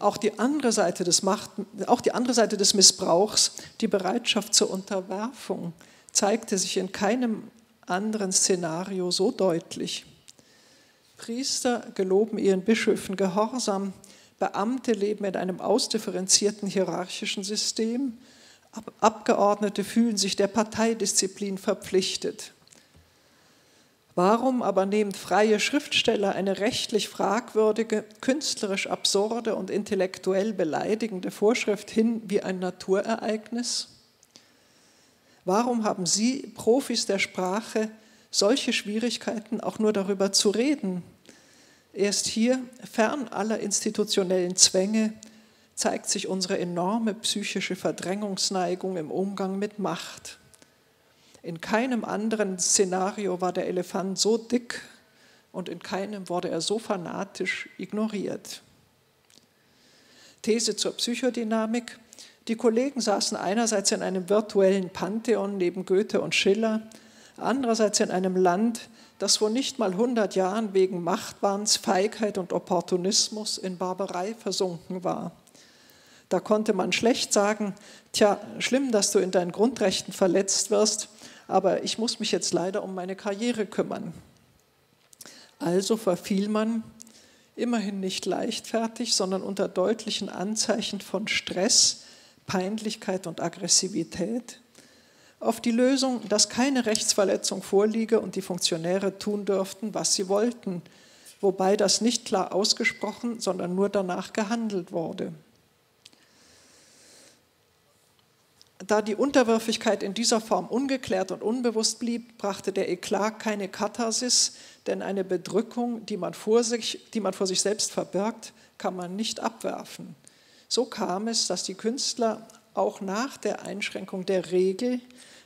Auch die andere Seite des, Macht, auch die andere Seite des Missbrauchs, die Bereitschaft zur Unterwerfung, zeigte sich in keinem anderen Szenario so deutlich. Priester geloben ihren Bischöfen Gehorsam, Beamte leben in einem ausdifferenzierten hierarchischen System, Abgeordnete fühlen sich der Parteidisziplin verpflichtet. Warum aber nehmen freie Schriftsteller eine rechtlich fragwürdige, künstlerisch absurde und intellektuell beleidigende Vorschrift hin wie ein Naturereignis? Warum haben Sie, Profis der Sprache, solche Schwierigkeiten, auch nur darüber zu reden? Erst hier, fern aller institutionellen Zwänge, zeigt sich unsere enorme psychische Verdrängungsneigung im Umgang mit Macht. In keinem anderen Szenario war der Elefant so dick und in keinem wurde er so fanatisch ignoriert. These zur Psychodynamik. Die Kollegen saßen einerseits in einem virtuellen Pantheon neben Goethe und Schiller, andererseits in einem Land, das vor nicht mal 100 Jahren wegen Machtwahns, Feigheit und Opportunismus in Barbarei versunken war. Da konnte man schlecht sagen, tja, schlimm, dass du in deinen Grundrechten verletzt wirst, aber ich muss mich jetzt leider um meine Karriere kümmern. Also verfiel man immerhin nicht leichtfertig, sondern unter deutlichen Anzeichen von Stress, Peinlichkeit und Aggressivität auf die Lösung, dass keine Rechtsverletzung vorliege und die Funktionäre tun dürften, was sie wollten, wobei das nicht klar ausgesprochen, sondern nur danach gehandelt wurde. Da die Unterwürfigkeit in dieser Form ungeklärt und unbewusst blieb, brachte der Eklat keine Katharsis, denn eine Bedrückung, die man, vor sich, die man vor sich selbst verbirgt, kann man nicht abwerfen. So kam es, dass die Künstler auch nach der Einschränkung der Regel,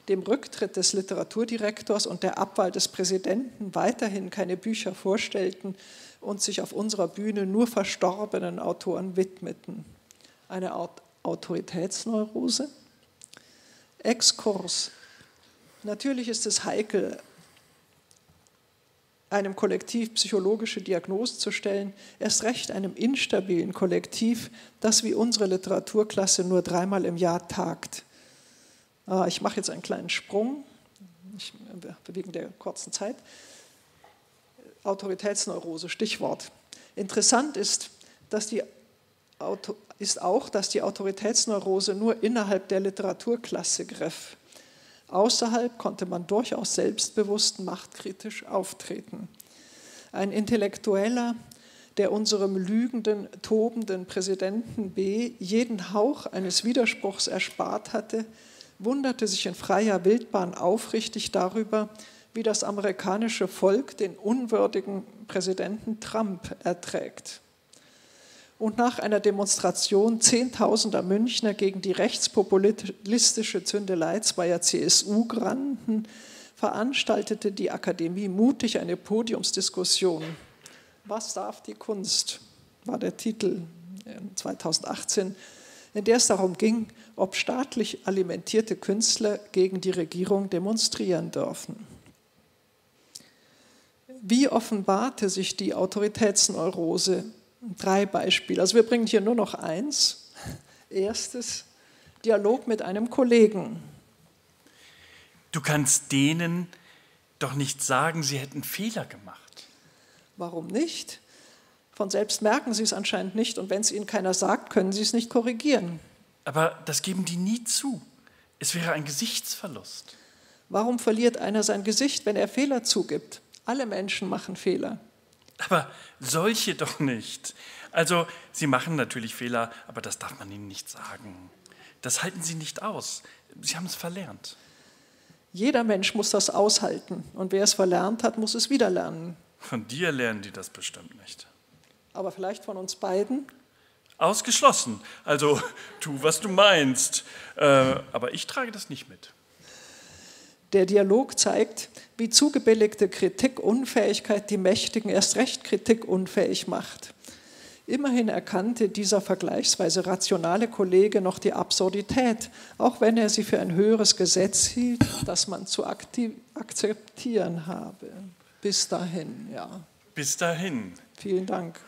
dem Rücktritt des Literaturdirektors und der Abwahl des Präsidenten weiterhin keine Bücher vorstellten und sich auf unserer Bühne nur verstorbenen Autoren widmeten. Eine Art Autoritätsneurose? Exkurs. Natürlich ist es heikel, einem Kollektiv psychologische Diagnosen zu stellen, erst recht einem instabilen Kollektiv, das wie unsere Literaturklasse nur dreimal im Jahr tagt. Ah, ich mache jetzt einen kleinen Sprung, wegen der kurzen Zeit. Autoritätsneurose, Stichwort. Interessant ist, dass die ist auch, dass die Autoritätsneurose nur innerhalb der Literaturklasse griff. Außerhalb konnte man durchaus selbstbewusst machtkritisch auftreten. Ein Intellektueller, der unserem lügenden, tobenden Präsidenten B jeden Hauch eines Widerspruchs erspart hatte, wunderte sich in freier Wildbahn aufrichtig darüber, wie das amerikanische Volk den unwürdigen Präsidenten Trump erträgt und nach einer Demonstration Zehntausender Münchner gegen die rechtspopulistische Zündelei zweier CSU-Granden veranstaltete die Akademie mutig eine Podiumsdiskussion. Was darf die Kunst? war der Titel 2018, in der es darum ging, ob staatlich alimentierte Künstler gegen die Regierung demonstrieren dürfen. Wie offenbarte sich die Autoritätsneurose drei Beispiele. Also wir bringen hier nur noch eins. Erstes, Dialog mit einem Kollegen. Du kannst denen doch nicht sagen, sie hätten Fehler gemacht. Warum nicht? Von selbst merken sie es anscheinend nicht und wenn es ihnen keiner sagt, können sie es nicht korrigieren. Aber das geben die nie zu. Es wäre ein Gesichtsverlust. Warum verliert einer sein Gesicht, wenn er Fehler zugibt? Alle Menschen machen Fehler. Aber solche doch nicht. Also, sie machen natürlich Fehler, aber das darf man ihnen nicht sagen. Das halten sie nicht aus. Sie haben es verlernt. Jeder Mensch muss das aushalten und wer es verlernt hat, muss es wieder lernen. Von dir lernen die das bestimmt nicht. Aber vielleicht von uns beiden? Ausgeschlossen. Also tu, was du meinst. Äh, aber ich trage das nicht mit. Der Dialog zeigt, wie zugebilligte Kritikunfähigkeit die Mächtigen erst recht kritikunfähig macht. Immerhin erkannte dieser vergleichsweise rationale Kollege noch die Absurdität, auch wenn er sie für ein höheres Gesetz hielt, das man zu akzeptieren habe. Bis dahin, ja. Bis dahin. Vielen Dank.